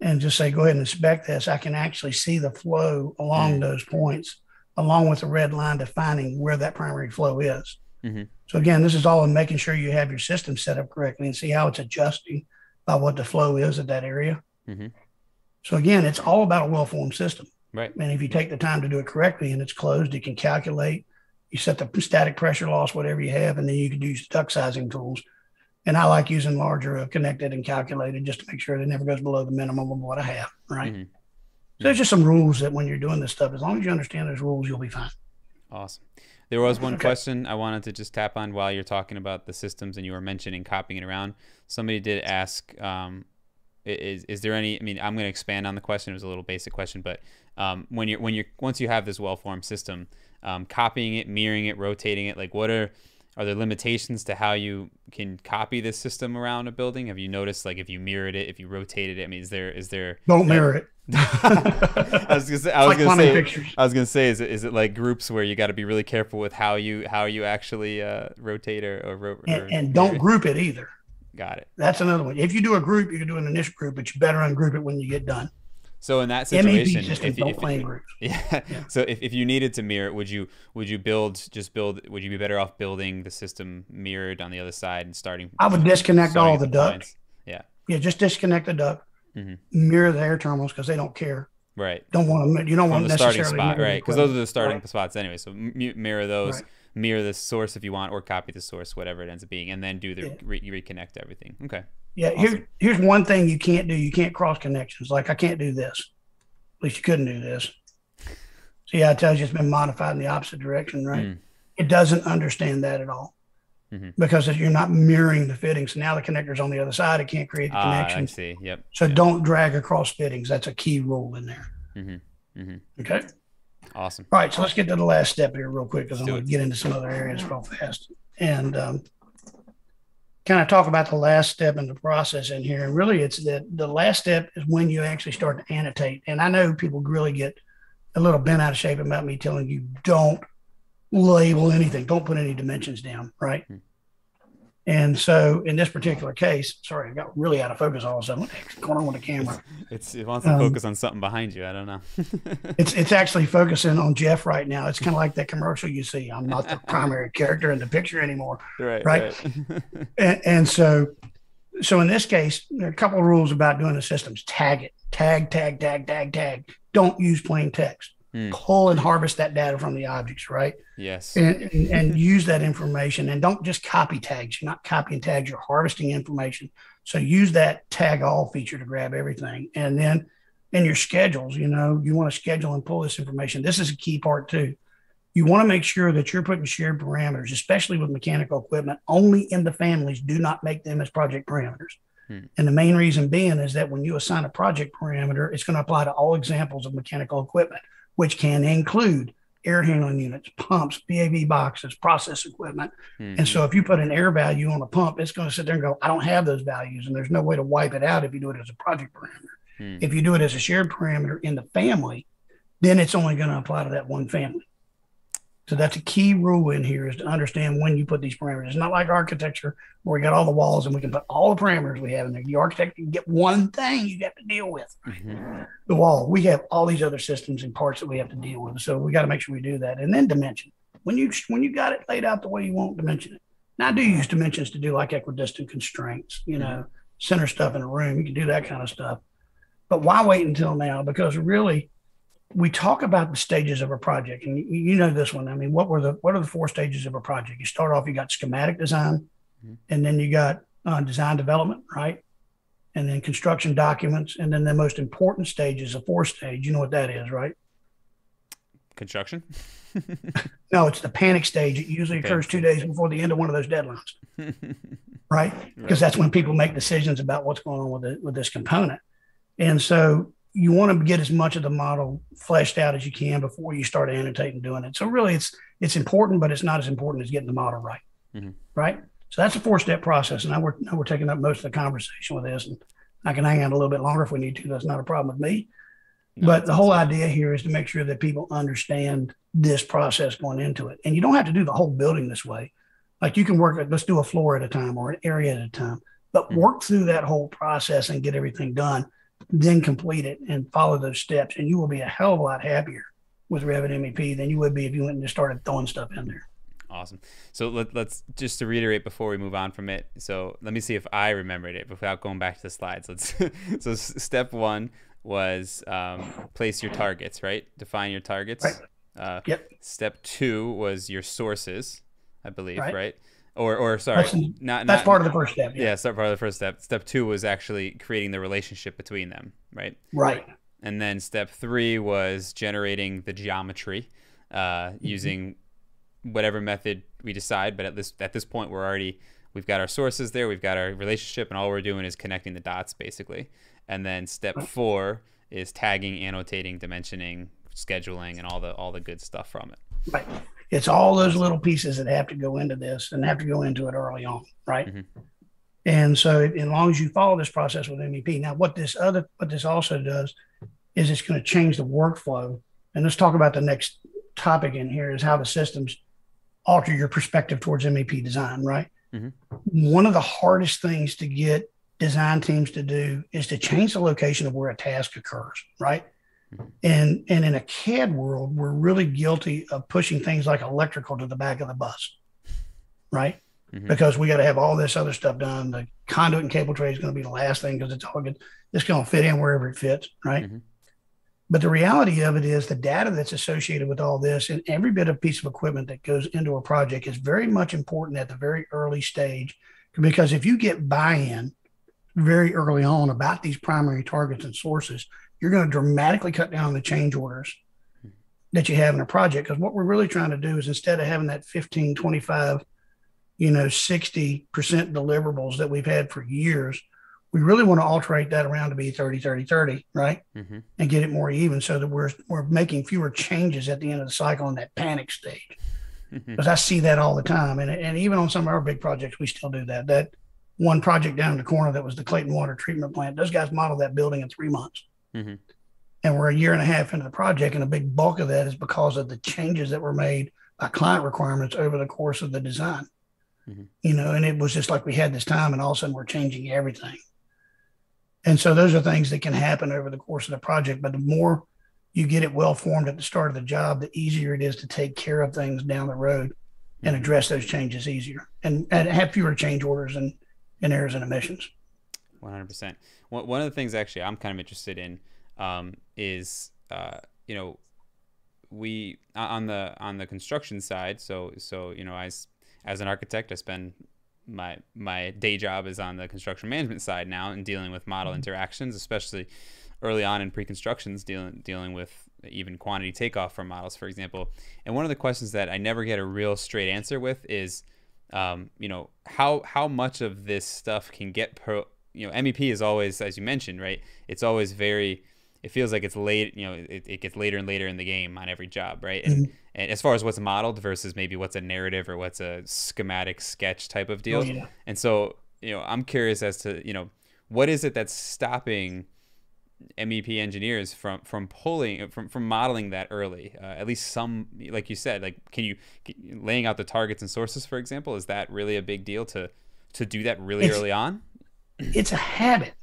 and just say, go ahead and inspect this, I can actually see the flow along mm-hmm. those points, along with the red line defining where that primary flow is. Mm-hmm. So again, this is all in making sure you have your system set up correctly and see how it's adjusting by what the flow is at that area. Mm-hmm. So again, it's all about a well-formed system.
Right.
And if you take the time to do it correctly and it's closed, you can calculate. You set the static pressure loss, whatever you have, and then you can use duct sizing tools. And I like using larger uh, connected and calculated just to make sure it never goes below the minimum of what I have. Right. Mm-hmm. So there's just some rules that when you're doing this stuff, as long as you understand those rules, you'll be fine.
Awesome. There was one okay. question I wanted to just tap on while you're talking about the systems and you were mentioning copying it around. Somebody did ask, um, is is there any? I mean, I'm going to expand on the question. It was a little basic question, but um, when you're when you're once you have this well-formed system, um, copying it, mirroring it, rotating it, like what are are there limitations to how you can copy this system around a building? Have you noticed, like, if you mirrored it, if you rotated it? I mean, is there is there?
Don't mirror it.
I was gonna say. I was like gonna say. Pictures. I was gonna say. Is it is it like groups where you got to be really careful with how you how you actually uh, rotate or or,
or and, and don't group it either.
Got it.
That's another one. If you do a group, you can do an initial group, but you better ungroup it when you get done.
So in that situation,
if, if, if,
yeah. yeah. So if, if you needed to mirror, would you would you build just build? Would you be better off building the system mirrored on the other side and starting?
I would disconnect all the, the ducts.
Yeah.
Yeah, just disconnect the duct. Mm-hmm. Mirror the air terminals because they don't care.
Right.
Don't want to. You don't
From
want
the starting spot, right? Because those are the starting right. spots anyway. So mirror those. Right mirror the source if you want, or copy the source, whatever it ends up being, and then do the re- reconnect everything. Okay.
Yeah. Awesome. Here, here's one thing you can't do. You can't cross connections. Like I can't do this. At least you couldn't do this. See, I tell you, it's been modified in the opposite direction, right? Mm. It doesn't understand that at all. mm-hmm. because you're not mirroring the fittings. So now the connector's on the other side. It can't create the connection. Ah, I
see. Yep.
So
yep.
don't drag across fittings. That's a key rule in there. Mm-hmm. Mm-hmm. Okay.
Awesome.
All right. So let's get to the last step here real quick because I'm going to get into some other areas real fast and um, kind of talk about the last step in the process in here. And really, it's that the last step is when you actually start to annotate. And I know people really get a little bent out of shape about me telling you don't label anything. Don't put any dimensions down, right? Hmm. And so in this particular case, sorry, I got really out of focus all of a sudden. What's going on with the camera?
It's, it wants to um, focus on something behind you. I don't know.
it's it's actually focusing on Jeff right now. It's kind of like that commercial you see. I'm not the primary character in the picture anymore.
Right.
Right. right. and, and so so in this case, there are a couple of rules about doing the systems. Tag it. Tag, tag, tag, tag, tag. Don't use plain text mm. pull and harvest that data from the objects, right?
Yes.
And, and, and use that information and don't just copy tags. You're not copying tags, you're harvesting information. So use that tag all feature to grab everything. And then in your schedules, you know, you want to schedule and pull this information. This is a key part too. You want to make sure that you're putting shared parameters, especially with mechanical equipment, only in the families. Do not make them as project parameters. Hmm. And the main reason being is that when you assign a project parameter, it's going to apply to all examples of mechanical equipment which can include air handling units, pumps, VAV boxes, process equipment. Mm-hmm. And so if you put an air value on a pump, it's going to sit there and go, I don't have those values. And there's no way to wipe it out if you do it as a project parameter. Mm-hmm. If you do it as a shared parameter in the family, then it's only going to apply to that one family. So that's a key rule in here is to understand when you put these parameters. It's not like architecture where we got all the walls and we can put all the parameters we have in there. The architect can get one thing you have to deal with. Mm-hmm. The wall. We have all these other systems and parts that we have to deal with. So we got to make sure we do that. And then dimension. When you when you got it laid out the way you want, dimension it. Now I do use dimensions to do like equidistant constraints, you know, center stuff in a room. You can do that kind of stuff. But why wait until now? Because really we talk about the stages of a project, and you, know this one. I mean, what were the what are the four stages of a project? You start off, you got schematic design, mm-hmm. and then you got uh, design development, right? And then construction documents, and then the most important stage is a fourth stage. You know what that is, right?
Construction.
no, it's the panic stage. It usually occurs two days before the end of one of those deadlines, right? Because right. that's when people make decisions about what's going on with the, with this component. And so you want to get as much of the model fleshed out as you can before you start annotating doing it. So really, it's it's important, but it's not as important as getting the model right. Mm-hmm. Right. So that's a four step process, and now we're now we're taking up most of the conversation with this, and I can hang out a little bit longer if we need to. That's not a problem with me. No, but the whole idea here is to make sure that people understand this process going into it, and you don't have to do the whole building this way. Like you can work. Let's do a floor at a time or an area at a time, but mm-hmm. work through that whole process and get everything done then complete it and follow those steps, and you will be a hell of a lot happier with Revit MEP than you would be if you went and just started throwing stuff in there.
Awesome. So let, us just to reiterate before we move on from it. So let me see if I remembered it without going back to the slides. Let's. so step one was um, place your targets, right? Define your targets.
Right. Uh, yep.
Step two was your sources, I believe, right? right? Or or sorry,
that's, not that's not, part of the first step.
Yeah. yeah, step part of the first step. Step two was actually creating the relationship between them, right?
Right.
And then step three was generating the geometry uh, mm-hmm. using whatever method we decide. But at this at this point, we're already we've got our sources there, we've got our relationship, and all we're doing is connecting the dots basically. And then step four is tagging, annotating, dimensioning, scheduling, and all the all the good stuff from it.
Right. It's all those little pieces that have to go into this and have to go into it early on, right? Mm-hmm. And so, as long as you follow this process with MEP, now what this other what this also does is it's going to change the workflow. And let's talk about the next topic in here is how the systems alter your perspective towards MEP design, right? Mm-hmm. One of the hardest things to get design teams to do is to change the location of where a task occurs, right? And and in a CAD world, we're really guilty of pushing things like electrical to the back of the bus, right? Mm-hmm. Because we got to have all this other stuff done. The conduit and cable tray is going to be the last thing because it's all good. It's going to fit in wherever it fits, right? Mm-hmm. But the reality of it is the data that's associated with all this and every bit of piece of equipment that goes into a project is very much important at the very early stage. Because if you get buy-in very early on about these primary targets and sources, you're going to dramatically cut down the change orders that you have in a project. Because what we're really trying to do is instead of having that 15, 25 you know, 60% deliverables that we've had for years. We really want to alterate that around to be 30, 30, 30, right? Mm-hmm. And get it more even so that we're, we're making fewer changes at the end of the cycle in that panic stage. Mm-hmm. Because I see that all the time. And, and even on some of our big projects, we still do that. That one project down in the corner that was the Clayton Water Treatment Plant, those guys modeled that building in three months. Mm-hmm. And we're a year and a half into the project. And a big bulk of that is because of the changes that were made by client requirements over the course of the design mm-hmm. you know, and it was just like we had this time and all of a sudden we're changing everything. And so those are things that can happen over the course of the project. But the more you get it well formed at the start of the job, the easier it is to take care of things down the road and mm-hmm. address those changes easier and, and have fewer change orders and, and errors and emissions.
100%. One of the things actually I'm kind of interested in um, is, uh, you know, we on the on the construction side so so you know i as an architect, I spend my my day job is on the construction management side now and dealing with model mm-hmm. interactions, especially early on in pre-constructions, dealing dealing with even quantity takeoff from models, for example. And one of the questions that I never get a real straight answer with is, um, you know, how how much of this stuff can get pro. You know, MEP is always, as you mentioned, right? It's always very it feels like it's late you know it, it gets later and later in the game on every job right and, mm-hmm. and as far as what's modeled versus maybe what's a narrative or what's a schematic sketch type of deal oh, yeah. and so you know i'm curious as to you know what is it that's stopping MEP engineers from from pulling from from modeling that early. Uh, at least some, like you said, like can you laying out the targets and sources, for example, is that really a big deal to to do that really it's, early on?
It's a habit.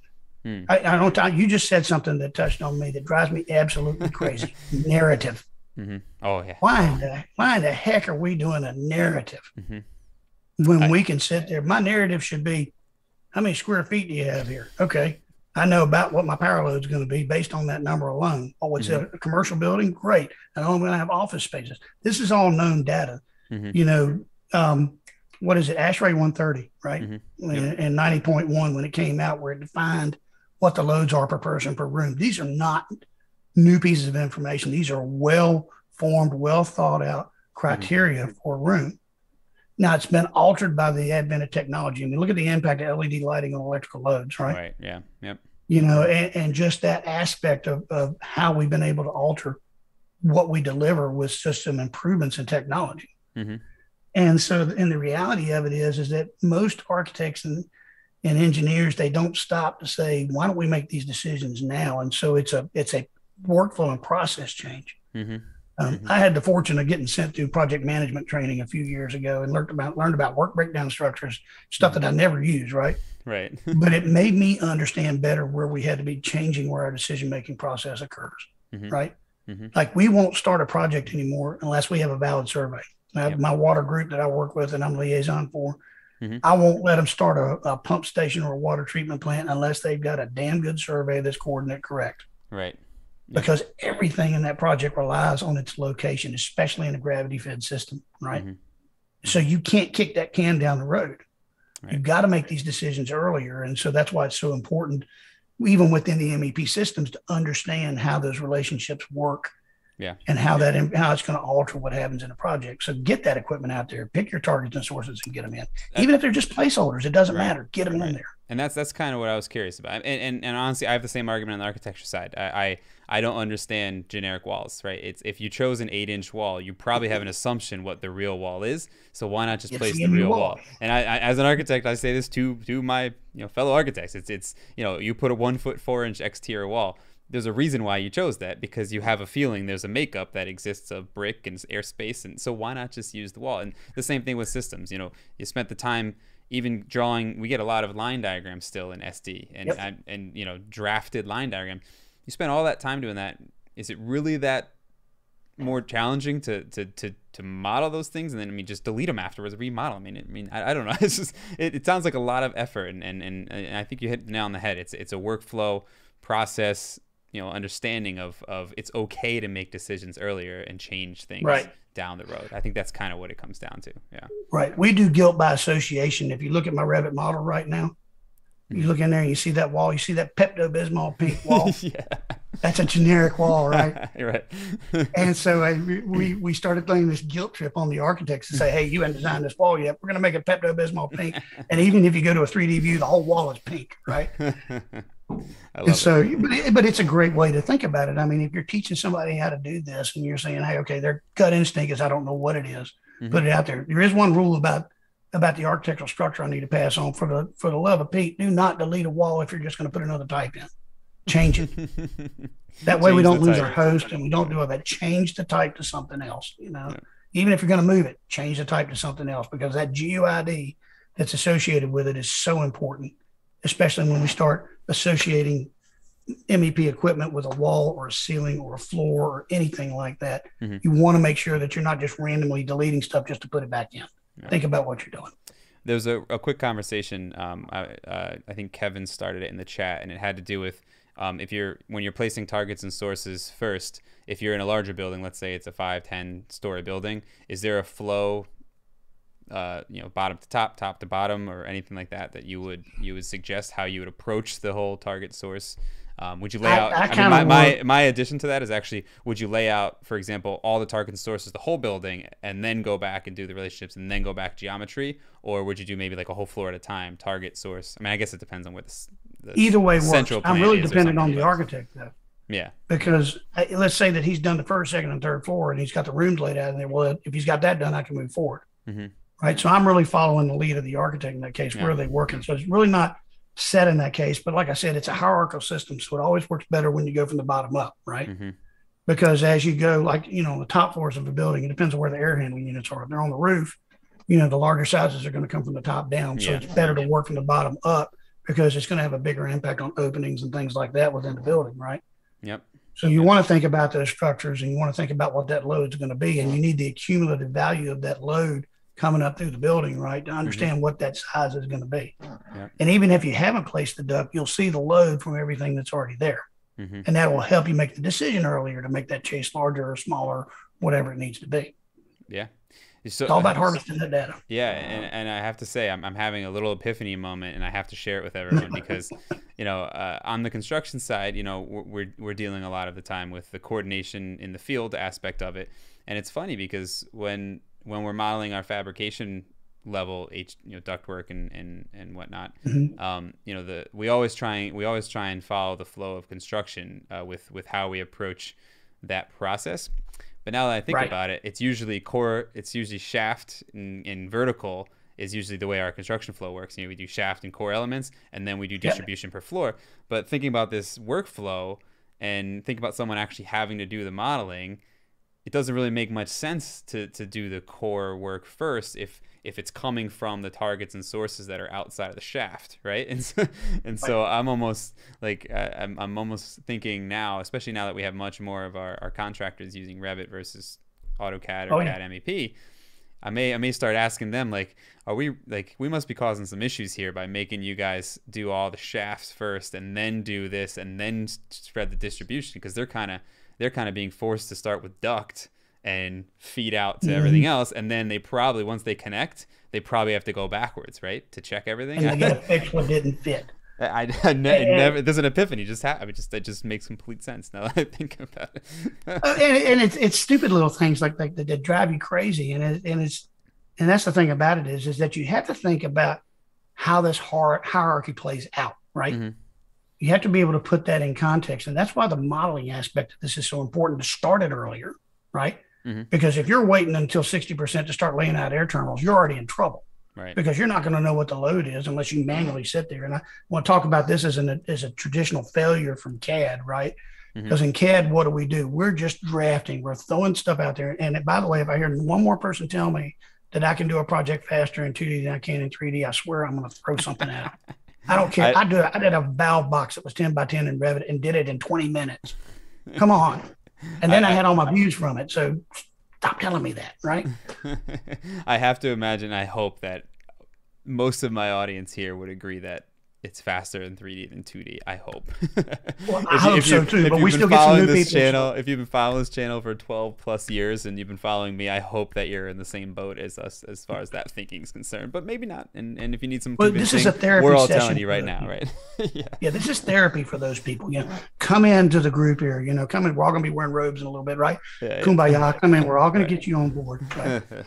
Hmm. I, I, don't. You just said something that touched on me that drives me absolutely crazy. narrative.
Mm-hmm. Oh yeah.
Why in the why in the heck are we doing a narrative mm-hmm. when I, we can sit there? My narrative should be, how many square feet do you have here? Okay, I know about what my power load is going to be based on that number alone. Oh, it's mm-hmm. a commercial building, great. And I'm going to have office spaces. This is all known data. Mm-hmm. You know, um, what is it? ASHRAE 130, right? Mm-hmm. Yep. And 90.1 when it came out, where it defined what the loads are per person per room. These are not new pieces of information. These are well formed, well thought out criteria mm-hmm. for room. Now it's been altered by the advent of technology. I mean, look at the impact of LED lighting on electrical loads, right?
Right. Yeah. Yep.
You know, and, and just that aspect of, of how we've been able to alter what we deliver with system improvements in technology. Mm-hmm. And so, and the reality of it is, is that most architects and and engineers they don't stop to say why don't we make these decisions now and so it's a it's a workflow and process change mm-hmm. Um, mm-hmm. i had the fortune of getting sent through project management training a few years ago and learned about learned about work breakdown structures stuff that i never used right
right
but it made me understand better where we had to be changing where our decision making process occurs mm-hmm. right mm-hmm. like we won't start a project anymore unless we have a valid survey yep. my water group that i work with and i'm liaison for Mm-hmm. I won't let them start a, a, pump station or a water treatment plant unless they've got a damn good survey that's coordinate correct.
Right.
Because everything in that project relies on its location, especially in a gravity fed system. Right. Mm-hmm. So you can't kick that can down the road. Right. You've got to make these decisions earlier. And so that's why it's so important, even within the MEP systems, to understand how those relationships work
yeah.
And how that how it's going to alter what happens in a project. So get that equipment out there pick your targets and sources and get them in. Even if they're just placeholders it doesn't right. matter. Get them right. in there.
And that's that's kind of what i was curious about. And, and and honestly i have the same argument on the architecture side. I i, I don't understand generic walls right? It's if you chose an eight inch wall you probably have an assumption what the real wall is. So why not just it's place the, real wall. wall, and I, I, as an architect i say this to to my you know fellow architects. It's it's you know you put a one foot four inch exterior wall there's a reason why you chose that because you have a feeling there's a makeup that exists of brick and airspace and so why not just use the wall? And the same thing with systems you know you spent the time even drawing we get a lot of line diagrams still in sd and yep. and, and you know drafted line diagram. You spent all that time doing that. Is it really that more challenging to to to to model those things? And then I mean just delete them afterwards remodel I mean I mean I, I don't know. It's just it, it sounds like a lot of effort and, and and and I think you hit the nail on the head. It's it's a workflow process you know understanding of of it's okay to make decisions earlier and change things
right.
down the road. I think that's kind of what it comes down to. Yeah.
Right. We do guilt by association. If you look at my Revit model right now, you mm-hmm. look in there and you see that wall, you see that Pepto Bismol pink wall. yeah. That's a generic wall, right?
right.
and so uh, we we started playing this guilt trip on the architects to say, hey, you haven't designed this wall yet. We're going to make it Pepto Bismol pink, and even if you go to a 3D view, the whole wall is pink, right? and so, but, but it's a great way to think about it. I mean, if you're teaching somebody how to do this, and you're saying, hey, okay, their gut instinct is I don't know what it is, mm-hmm. put it out there. There is one rule about about the architectural structure I need to pass on for the for the love of Pete. Do not delete a wall if you're just going to put another type in. Change it. that way change we don't lose type. our host and we don't do it. Change the type to something else. You know, yeah. even if you're going to move it, change the type to something else because that GUID that's associated with it is so important, especially when we start associating MEP equipment with a wall or a ceiling or a floor or anything like that. Mm-hmm. You want to make sure that you're not just randomly deleting stuff just to put it back in. Yeah. Think about what you're doing.
There was a, a quick conversation. Um, I, uh, I think Kevin started it in the chat, and it had to do with um, if you're when you're placing targets and sources first. If you're in a larger building, let's say it's a five, ten story building, is there a flow, uh, you know, bottom to top, top to bottom, or anything like that that you would you would suggest how you would approach the whole target source? Um, would you lay out? I, I, I mean, my, my, my addition to that is actually, would you lay out, for example, all the target sources, the whole building, and then go back and do the relationships, and then go back geometry, or would you do maybe like a whole floor at a time, target source? I mean, I guess it depends on what the,
the either way works. I'm really dependent on the else. architect though.
Yeah.
Because let's say that he's done the first, second, and third floor, and he's got the rooms laid out in there. Well, if he's got that done, I can move forward. Mm-hmm. Right. So I'm really following the lead of the architect in that case. Yeah. Where are they working? So it's really not set in that case. But like I said, it's a hierarchical system, so it always works better when you go from the bottom up, right? Mm-hmm. Because as you go, like you know, on the top floors of a building, it depends on where the air handling units are. If they're on the roof, you know, the larger sizes are going to come from the top down. So yeah. it's better to work from the bottom up because it's going to have a bigger impact on openings and things like that within the building, right?
Yep.
So you want to think about those structures and you want to think about what that load is going to be, and you need the cumulative value of that load coming up through the building, right, to understand mm-hmm. what that size is going to be. Yeah. And even if you haven't placed the duct, you'll see the load from everything that's already there. Mm-hmm. And that will help you make the decision earlier to make that chase larger or smaller, whatever it needs to be.
Yeah.
So, it's all about harvesting the data.
Yeah, and, and I have to say, I'm, I'm having a little epiphany moment, and I have to share it with everyone because, you know, uh, on the construction side, you know, we're, we're dealing a lot of the time with the coordination in the field aspect of it, and it's funny because when when we're modeling our fabrication level H you know ductwork and and and whatnot mm-hmm. um, you know the we always try we always try and follow the flow of construction uh, with with how we approach that process but now that I think right. about it it's usually core it's usually shaft and, and, vertical is usually the way our construction flow works you know we do shaft and core elements and then we do distribution yep. per floor but thinking about this workflow and think about someone actually having to do the modeling it doesn't really make much sense to to do the core work first if if it's coming from the targets and sources that are outside of the shaft, right? And so, and so I'm almost like I'm, I'm almost thinking now, especially now that we have much more of our, our contractors using Revit versus AutoCAD or oh, CAD yeah. MEP. I may I may start asking them like, are we like we must be causing some issues here by making you guys do all the shafts first and then do this and then spread the distribution because they're kind of they're kind of being forced to start with duct and feed out to mm-hmm. everything else. And then they probably once they connect they probably have to go backwards right? To check everything?
And they gotta fix what didn't fit.
I, I, I ne- and, never there's an epiphany just happened it just it just makes complete sense now that I think about it.
Uh, and, and it's it's stupid little things like, like that, that drive you crazy. And it, and it's and that's the thing about it is is that you have to think about how this hierarchy plays out right? Mm-hmm. You have to be able to put that in context. And that's why the modeling aspect of this is so important to start it earlier, right? Mm-hmm. Because if you're waiting until 60% to start laying out air terminals, you're already in trouble.
Right.
Because you're not going to know what the load is unless you manually sit there. And I want to talk about this as, an, as a traditional failure from CAD, right? Because mm-hmm. in CAD, what do we do? We're just drafting. We're throwing stuff out there. And by the way, if I hear one more person tell me that I can do a project faster in 2D than I can in 3D, I swear I'm going to throw something out. I don't care. I, I, do. I did a valve box that was ten by ten in Revit and did it in twenty minutes. Come on, and then I, I had all my views from it. So stop telling me that, right?
I have to imagine. I hope that most of my audience here would agree that it's faster in 3D than 2D. I hope.
well, I hope so too. But we still get some new
this
people.
Channel, if you've been following this channel for 12 plus years and you've been following me, I hope that you're in the same boat as us as far as that thinking is concerned. But maybe not. And and if you need some,
well, this is a therapy.
We're all
session
telling you right now, right?
yeah. Yeah, this is therapy for those people. You know, come into the group here. You know, come in. We're all gonna be wearing robes in a little bit, right? Yeah, Kumbaya. Yeah. Come in. We're all gonna right. get you on board. Right?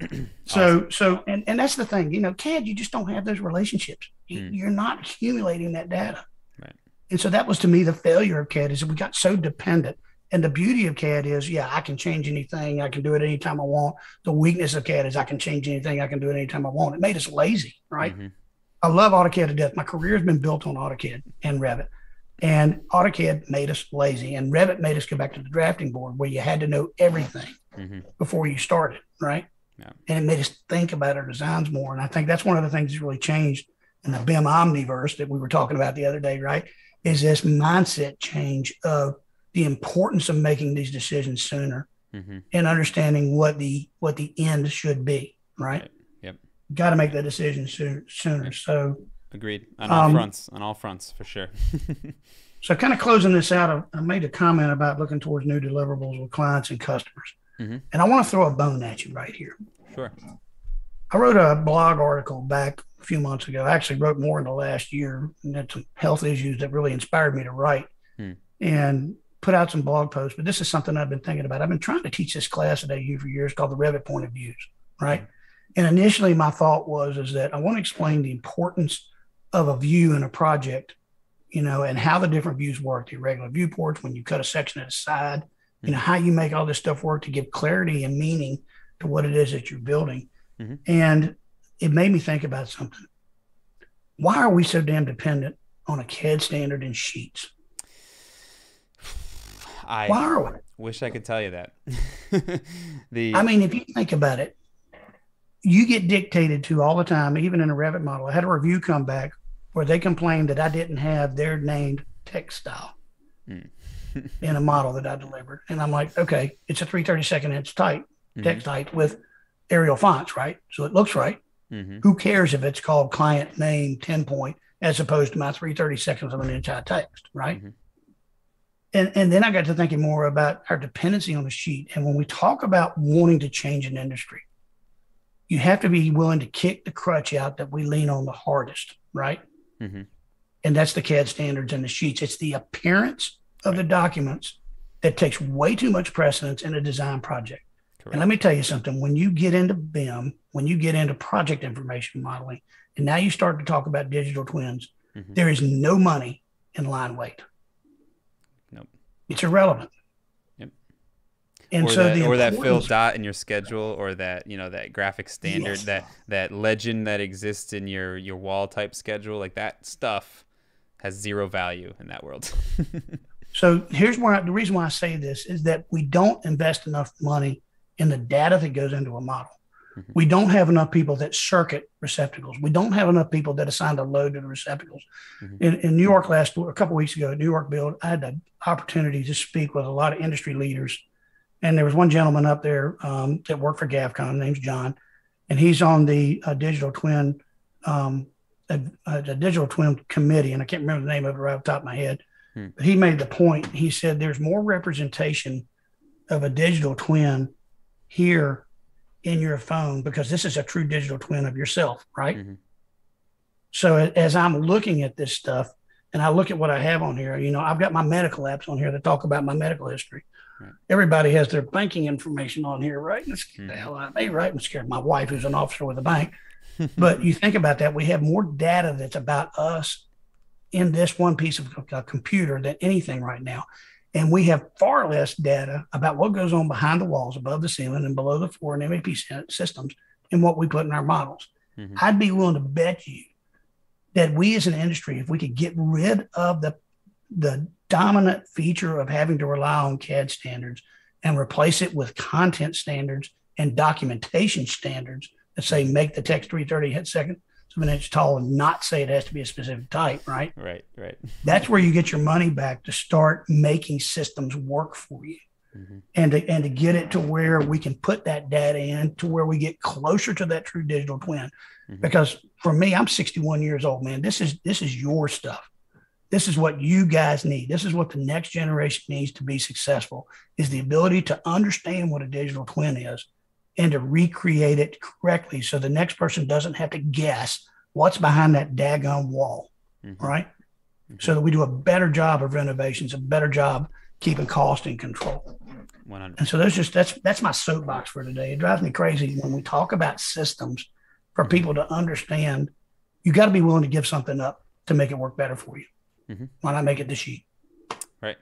so awesome. so and, and that's the thing you know cad you just don't have those relationships mm. you're not accumulating that data right. and so that was to me the failure of cad is we got so dependent and the beauty of cad is yeah i can change anything i can do it anytime i want the weakness of cad is i can change anything i can do it anytime i want it made us lazy right mm-hmm. i love autocad to death my career has been built on autocad and revit and AutoCAD made us lazy, and Revit made us go back to the drafting board where you had to know everything mm-hmm. before you started, right? Yeah. And it made us think about our designs more. And I think that's one of the things that's really changed in the BIM Omniverse that we were talking about the other day, right? Is this mindset change of the importance of making these decisions sooner mm-hmm. and understanding what the what the end should be, right? right.
Yep.
Got to make that decision sooner. sooner. Yep. So
agreed on all um, fronts, on all fronts for sure.
so kind of closing this out, I made a comment about looking towards new deliverables with clients and customers. Mm-hmm. And I want to throw a bone at you right here.
Sure.
I wrote a blog article back a few months ago. I actually wrote more in the last year and had some health issues that really inspired me to write hmm. and put out some blog posts. But this is something I've been thinking about. I've been trying to teach this class at AU for years called the Revit Point of Views, right? Hmm. And initially my thought was is that I want to explain the importance of a view in a project, you know, and how the different views work, the irregular viewports, when you cut a section at a side, you know, how you make all this stuff work to give clarity and meaning to what it is that you're building. Mm-hmm. And it made me think about something. Why are we so damn dependent on a CAD standard and sheets?
I
Why are we?
wish I could tell you that. the
I mean, if you think about it, you get dictated to all the time, even in a Revit model. I had a review come back where they complained that I didn't have their named text style. Mm. In a model that I delivered. And I'm like, okay, it's a 332nd inch type, mm-hmm. text height with Arial fonts, right? So it looks right. Mm-hmm. Who cares if it's called client name 10 point as opposed to my 332nds of an inch high text, right? Mm-hmm. And, and then I got to thinking more about our dependency on the sheet. And when we talk about wanting to change an industry, you have to be willing to kick the crutch out that we lean on the hardest, right? Mm-hmm. And that's the CAD standards and the sheets. It's the appearance of the documents that takes way too much precedence in a design project. Correct. And let me tell you something when you get into BIM, when you get into project information modeling, and now you start to talk about digital twins, mm-hmm. there is no money in line weight.
Nope.
It's irrelevant.
Yep.
And
or
so
that,
the
or that fill dot in your schedule or that, you know, that graphic standard, yes. that that legend that exists in your your wall type schedule, like that stuff has zero value in that world.
So here's why the reason why I say this is that we don't invest enough money in the data that goes into a model. Mm-hmm. We don't have enough people that circuit receptacles. We don't have enough people that assign a load to the receptacles. Mm-hmm. In, in, New York last a couple weeks ago at New York Build, I had the opportunity to speak with a lot of industry leaders, and there was one gentleman up there um, that worked for GAFCON, name's John, and he's on the uh, digital twin, um, a, a, digital twin committee, and I can't remember the name of it right off the top of my head. Hmm. He made the point. He said there's more representation of a digital twin here in your phone because this is a true digital twin of yourself, right? Mm-hmm. So as I'm looking at this stuff and I look at what I have on here, you know, I've got my medical apps on here that talk about my medical history. Right. Everybody has their banking information on here, right? And mm-hmm. the hell out of me, right? I'm scared my wife, who's an officer with a bank. but you think about that, we have more data that's about us in this one piece of a computer than anything right now. And we have far less data about what goes on behind the walls, above the ceiling, and below the floor in MEP systems and what we put in our models. Mm-hmm. I'd be willing to bet you that we as an industry, if we could get rid of the, the dominant feature of having to rely on CAD standards and replace it with content standards and documentation standards that say make the text 330 hit second an inch tall and not say it has to be a specific type, right?
Right, right.
That's where you get your money back to start making systems work for you. mm-hmm. and to and to get it to where we can put that data in to where we get closer to that true digital twin. Mm-hmm. Because for me, I'm 61 years old, man. This is this is your stuff. This is what you guys need. This is what the next generation needs to be successful is the ability to understand what a digital twin is and to recreate it correctly so the next person doesn't have to guess what's behind that daggone wall. Mm-hmm. Right. Mm-hmm. So that we do a better job of renovations, a better job keeping cost in control. 100 And so that's just that's that's my soapbox for today. It drives me crazy when we talk about systems for people to understand. You got to be willing to give something up to make it work better for you. Mm-hmm. Why not make it the sheet?
Right.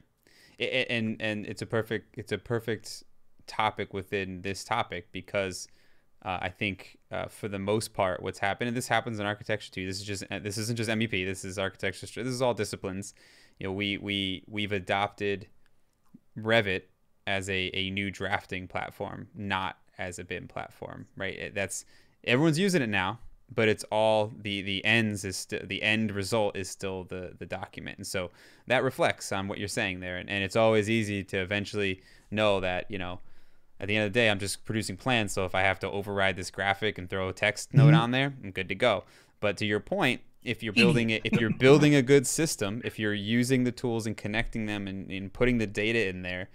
And and it's a perfect it's a perfect topic within this topic because uh, I think uh, for the most part, what's happened, and this happens in architecture too. This is just this isn't just MEP. This is architecture. This is all disciplines. You know, we we we've adopted Revit as a, a new drafting platform, not as a BIM platform, right? That's everyone's using it now, but it's all the the ends is st- the end result is still the the document, and so that reflects on what you're saying there, and, and it's always easy to eventually know that you know at the end of the day, I'm just producing plans. So if I have to override this graphic and throw a text note mm-hmm. on there, I'm good to go. But to your point, if you're building it, if you're building a good system, if you're using the tools and connecting them and, and putting the data in there,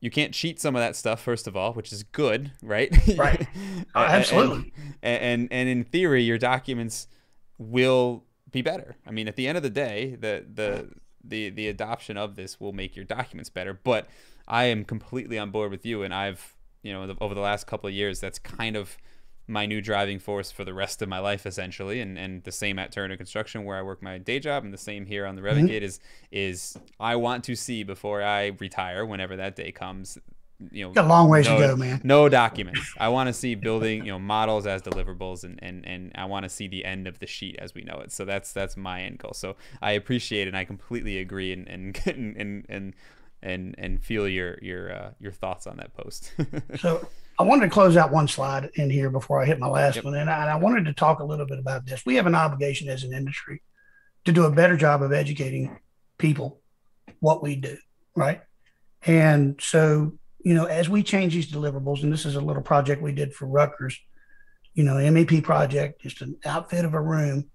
you can't cheat some of that stuff first of all, which is good, right?
Right. Oh, absolutely.
And, and, and in theory, your documents will be better. I mean, at the end of the day, the the the the adoption of this will make your documents better. But I am completely on board with you, and I've you know over the last couple of years, that's kind of my new driving force for the rest of my life essentially and and the same at Turner Construction where I work my day job and the same here on the Revit mm-hmm. is is I want to see before I retire whenever that day comes you know
Got a long ways no, to go man.
no documents. I want to see building you know models as deliverables and and and I want to see the end of the sheet as we know it. So that's that's my end goal. So I appreciate and I completely agree and and and and and, and feel your your uh, your thoughts on that post
so I wanted to close out one slide in here before I hit my last yep. one. And I, and I, wanted to talk a little bit about this. We have an obligation as an industry to do a better job of educating people what we do, right? And so, you know, as we change these deliverables, and this is a little project we did for Rutgers, you know, MEP project, just an outfit of a room.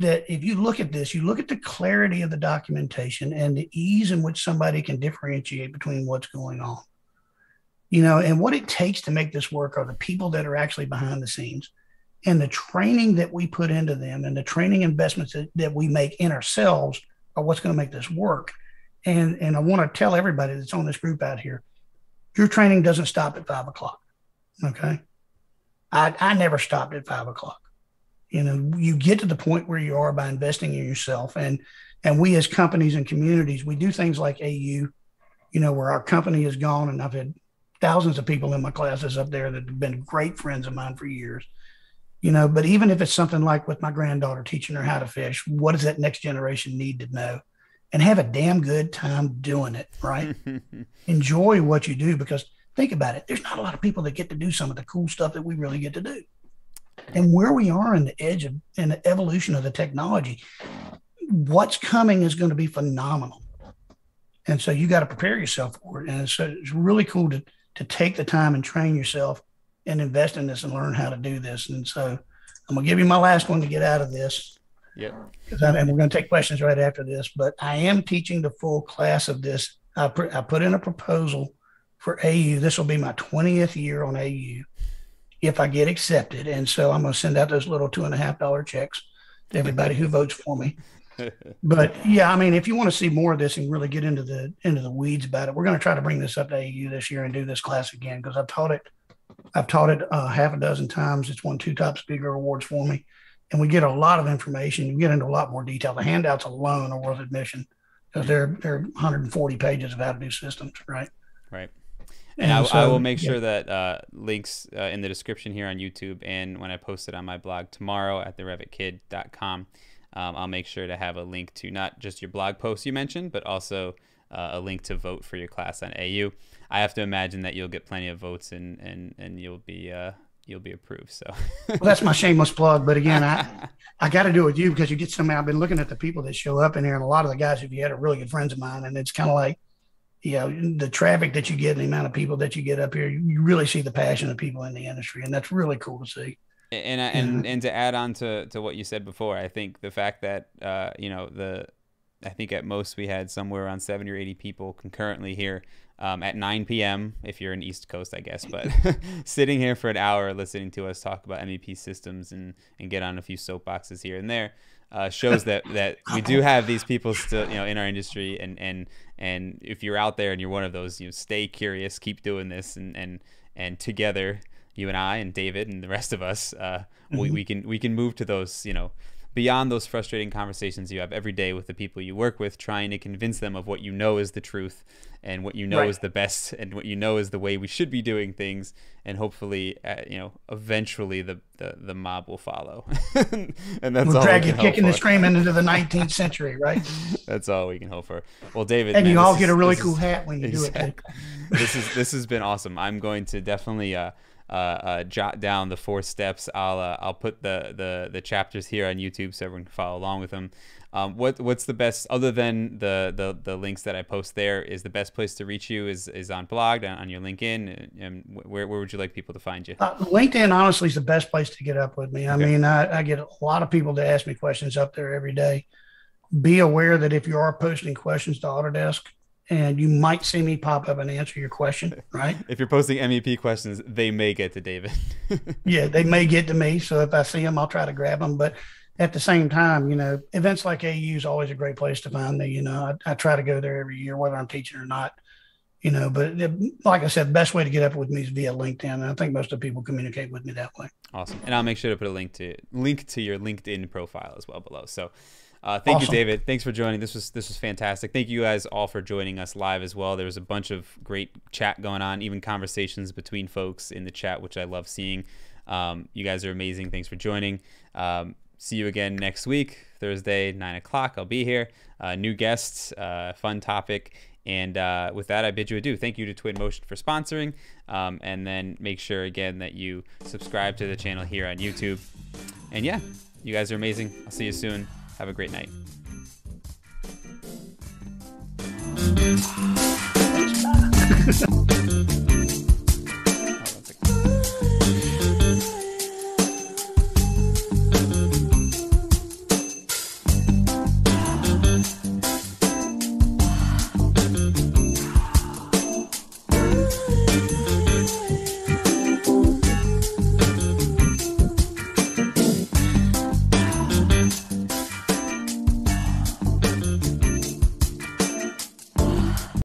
That if you look at this, you look at the clarity of the documentation and the ease in which somebody can differentiate between what's going on you know, and what it takes to make this work are the people that are actually behind the scenes and the training that we put into them and the training investments that, that we make in ourselves are what's going to make this work. And, and I want to tell everybody that's on this group out here, your training doesn't stop at five o'clock. Okay. I, I never stopped at five o'clock. You know, you get to the point where you are by investing in yourself. And, and we as companies and communities, we do things like AU, you know, where our company is gone. And I've had thousands of people in my classes up there that have been great friends of mine for years. You know, but even if it's something like with my granddaughter teaching her how to fish, what does that next generation need to know? And have a damn good time doing it, right? Enjoy what you do because think about it. There's not a lot of people that get to do some of the cool stuff that we really get to do. And where we are in the edge of in the evolution of the technology, what's coming is going to be phenomenal. And so you got to prepare yourself for it. And so it's really cool to to take the time and train yourself and invest in this and learn how to do this. And so I'm gonna give you my last one to get out of this. Because and we're going to take questions right after this. But I am teaching the full class of this. I, put I put in a proposal for AU. This will be my 20th year on AU if I get accepted. And so I'm going to send out those little two and a half dollar checks to everybody who votes for me but yeah, I mean, if you want to see more of this and really get into the into the weeds about it, we're going to try to bring this up to AU this year and do this class again because I've taught it. I've taught it uh, half a dozen times. It's won two top speaker awards for me, and we get a lot of information. We get into a lot more detail. The handouts alone are worth admission because they're they're 140 pages of how to do systems, right?
Right. And, I, so, I, will make yeah. sure that uh, links uh, in the description here on YouTube and when I post it on my blog tomorrow at therevitkid.com um, I'll make sure to have a link to not just your blog post you mentioned, but also uh, a link to vote for your class on AU. I have to imagine that you'll get plenty of votes and and and you'll be uh, you'll be approved. So
well, that's my shameless plug. But again, I I got to do it with you because you get some. I've been looking at the people that show up in here, and a lot of the guys, if you had, are really good friends of mine, and it's kind of like you know the traffic that you get and the amount of people that you get up here you really see the passion of people in the industry and that's really cool to see
and and and to add on to, to what you said before i think the fact that uh, you know the i think at most we had somewhere around 70 or 80 people concurrently here um, at 9 p.m. if you're in East Coast, I guess. But sitting here for an hour listening to us talk about MEP systems and, and get on a few soapboxes here and there uh, shows that that we do have these people still, you know, in our industry. And and and if you're out there and you're one of those, you know, stay curious, keep doing this, and and and together, you and I and David and the rest of us, uh, mm-hmm. we, we can we can move to those, you know beyond those frustrating conversations you have every day with the people you work with, trying to convince them of what you know is the truth and what you know right. is the best and what you know is the way we should be doing things. And hopefully, uh, you know, eventually the, the, the mob will follow. and
that's we'll all drag we you kicking and screaming into the 19th century, right?
that's all we can hope for. Well, David,
and
man,
you all get is, a really cool is, hat when you exactly. do
it. this is this has been awesome. I'm going to definitely. Uh, uh, uh, jot down the four steps. I'll uh, I'll put the, the the chapters here on YouTube so everyone can follow along with them. Um, what what's the best other than the, the the links that I post there? Is the best place to reach you is is on blog on, your LinkedIn? And where where would you like people to find you?
Uh, LinkedIn honestly is the best place to get up with me. I okay. mean, I, I get a lot of people to ask me questions up there every day. Be aware that if you are posting questions to Autodesk, and you might see me pop up and answer your question, right?
if you're posting MEP questions, they may get to David.
yeah, they may get to me. So if I see them, I'll try to grab them. But at the same time, you know, events like AU is always a great place to find me. You know, I, I try to go there every year, whether I'm teaching or not. You know, but it, like I said, the best way to get up with me is via LinkedIn. And I think most of the people communicate with me that way.
Awesome, and I'll make sure to put a link to link to your LinkedIn profile as well below. So uh, thank awesome. you, David. Thanks for joining. This was this was fantastic. Thank you guys all for joining us live as well. There was a bunch of great chat going on, even conversations between folks in the chat, which I love seeing. Um, you guys are amazing. Thanks for joining. Um, see you again next week, Thursday, nine o'clock. I'll be here. Uh, new guests, uh, fun topic. And uh, with that, I bid you adieu. Thank you to Twinmotion for sponsoring. Um, and then make sure again that you subscribe to the channel here on YouTube. And yeah, you guys are amazing. I'll see you soon. Have a great night.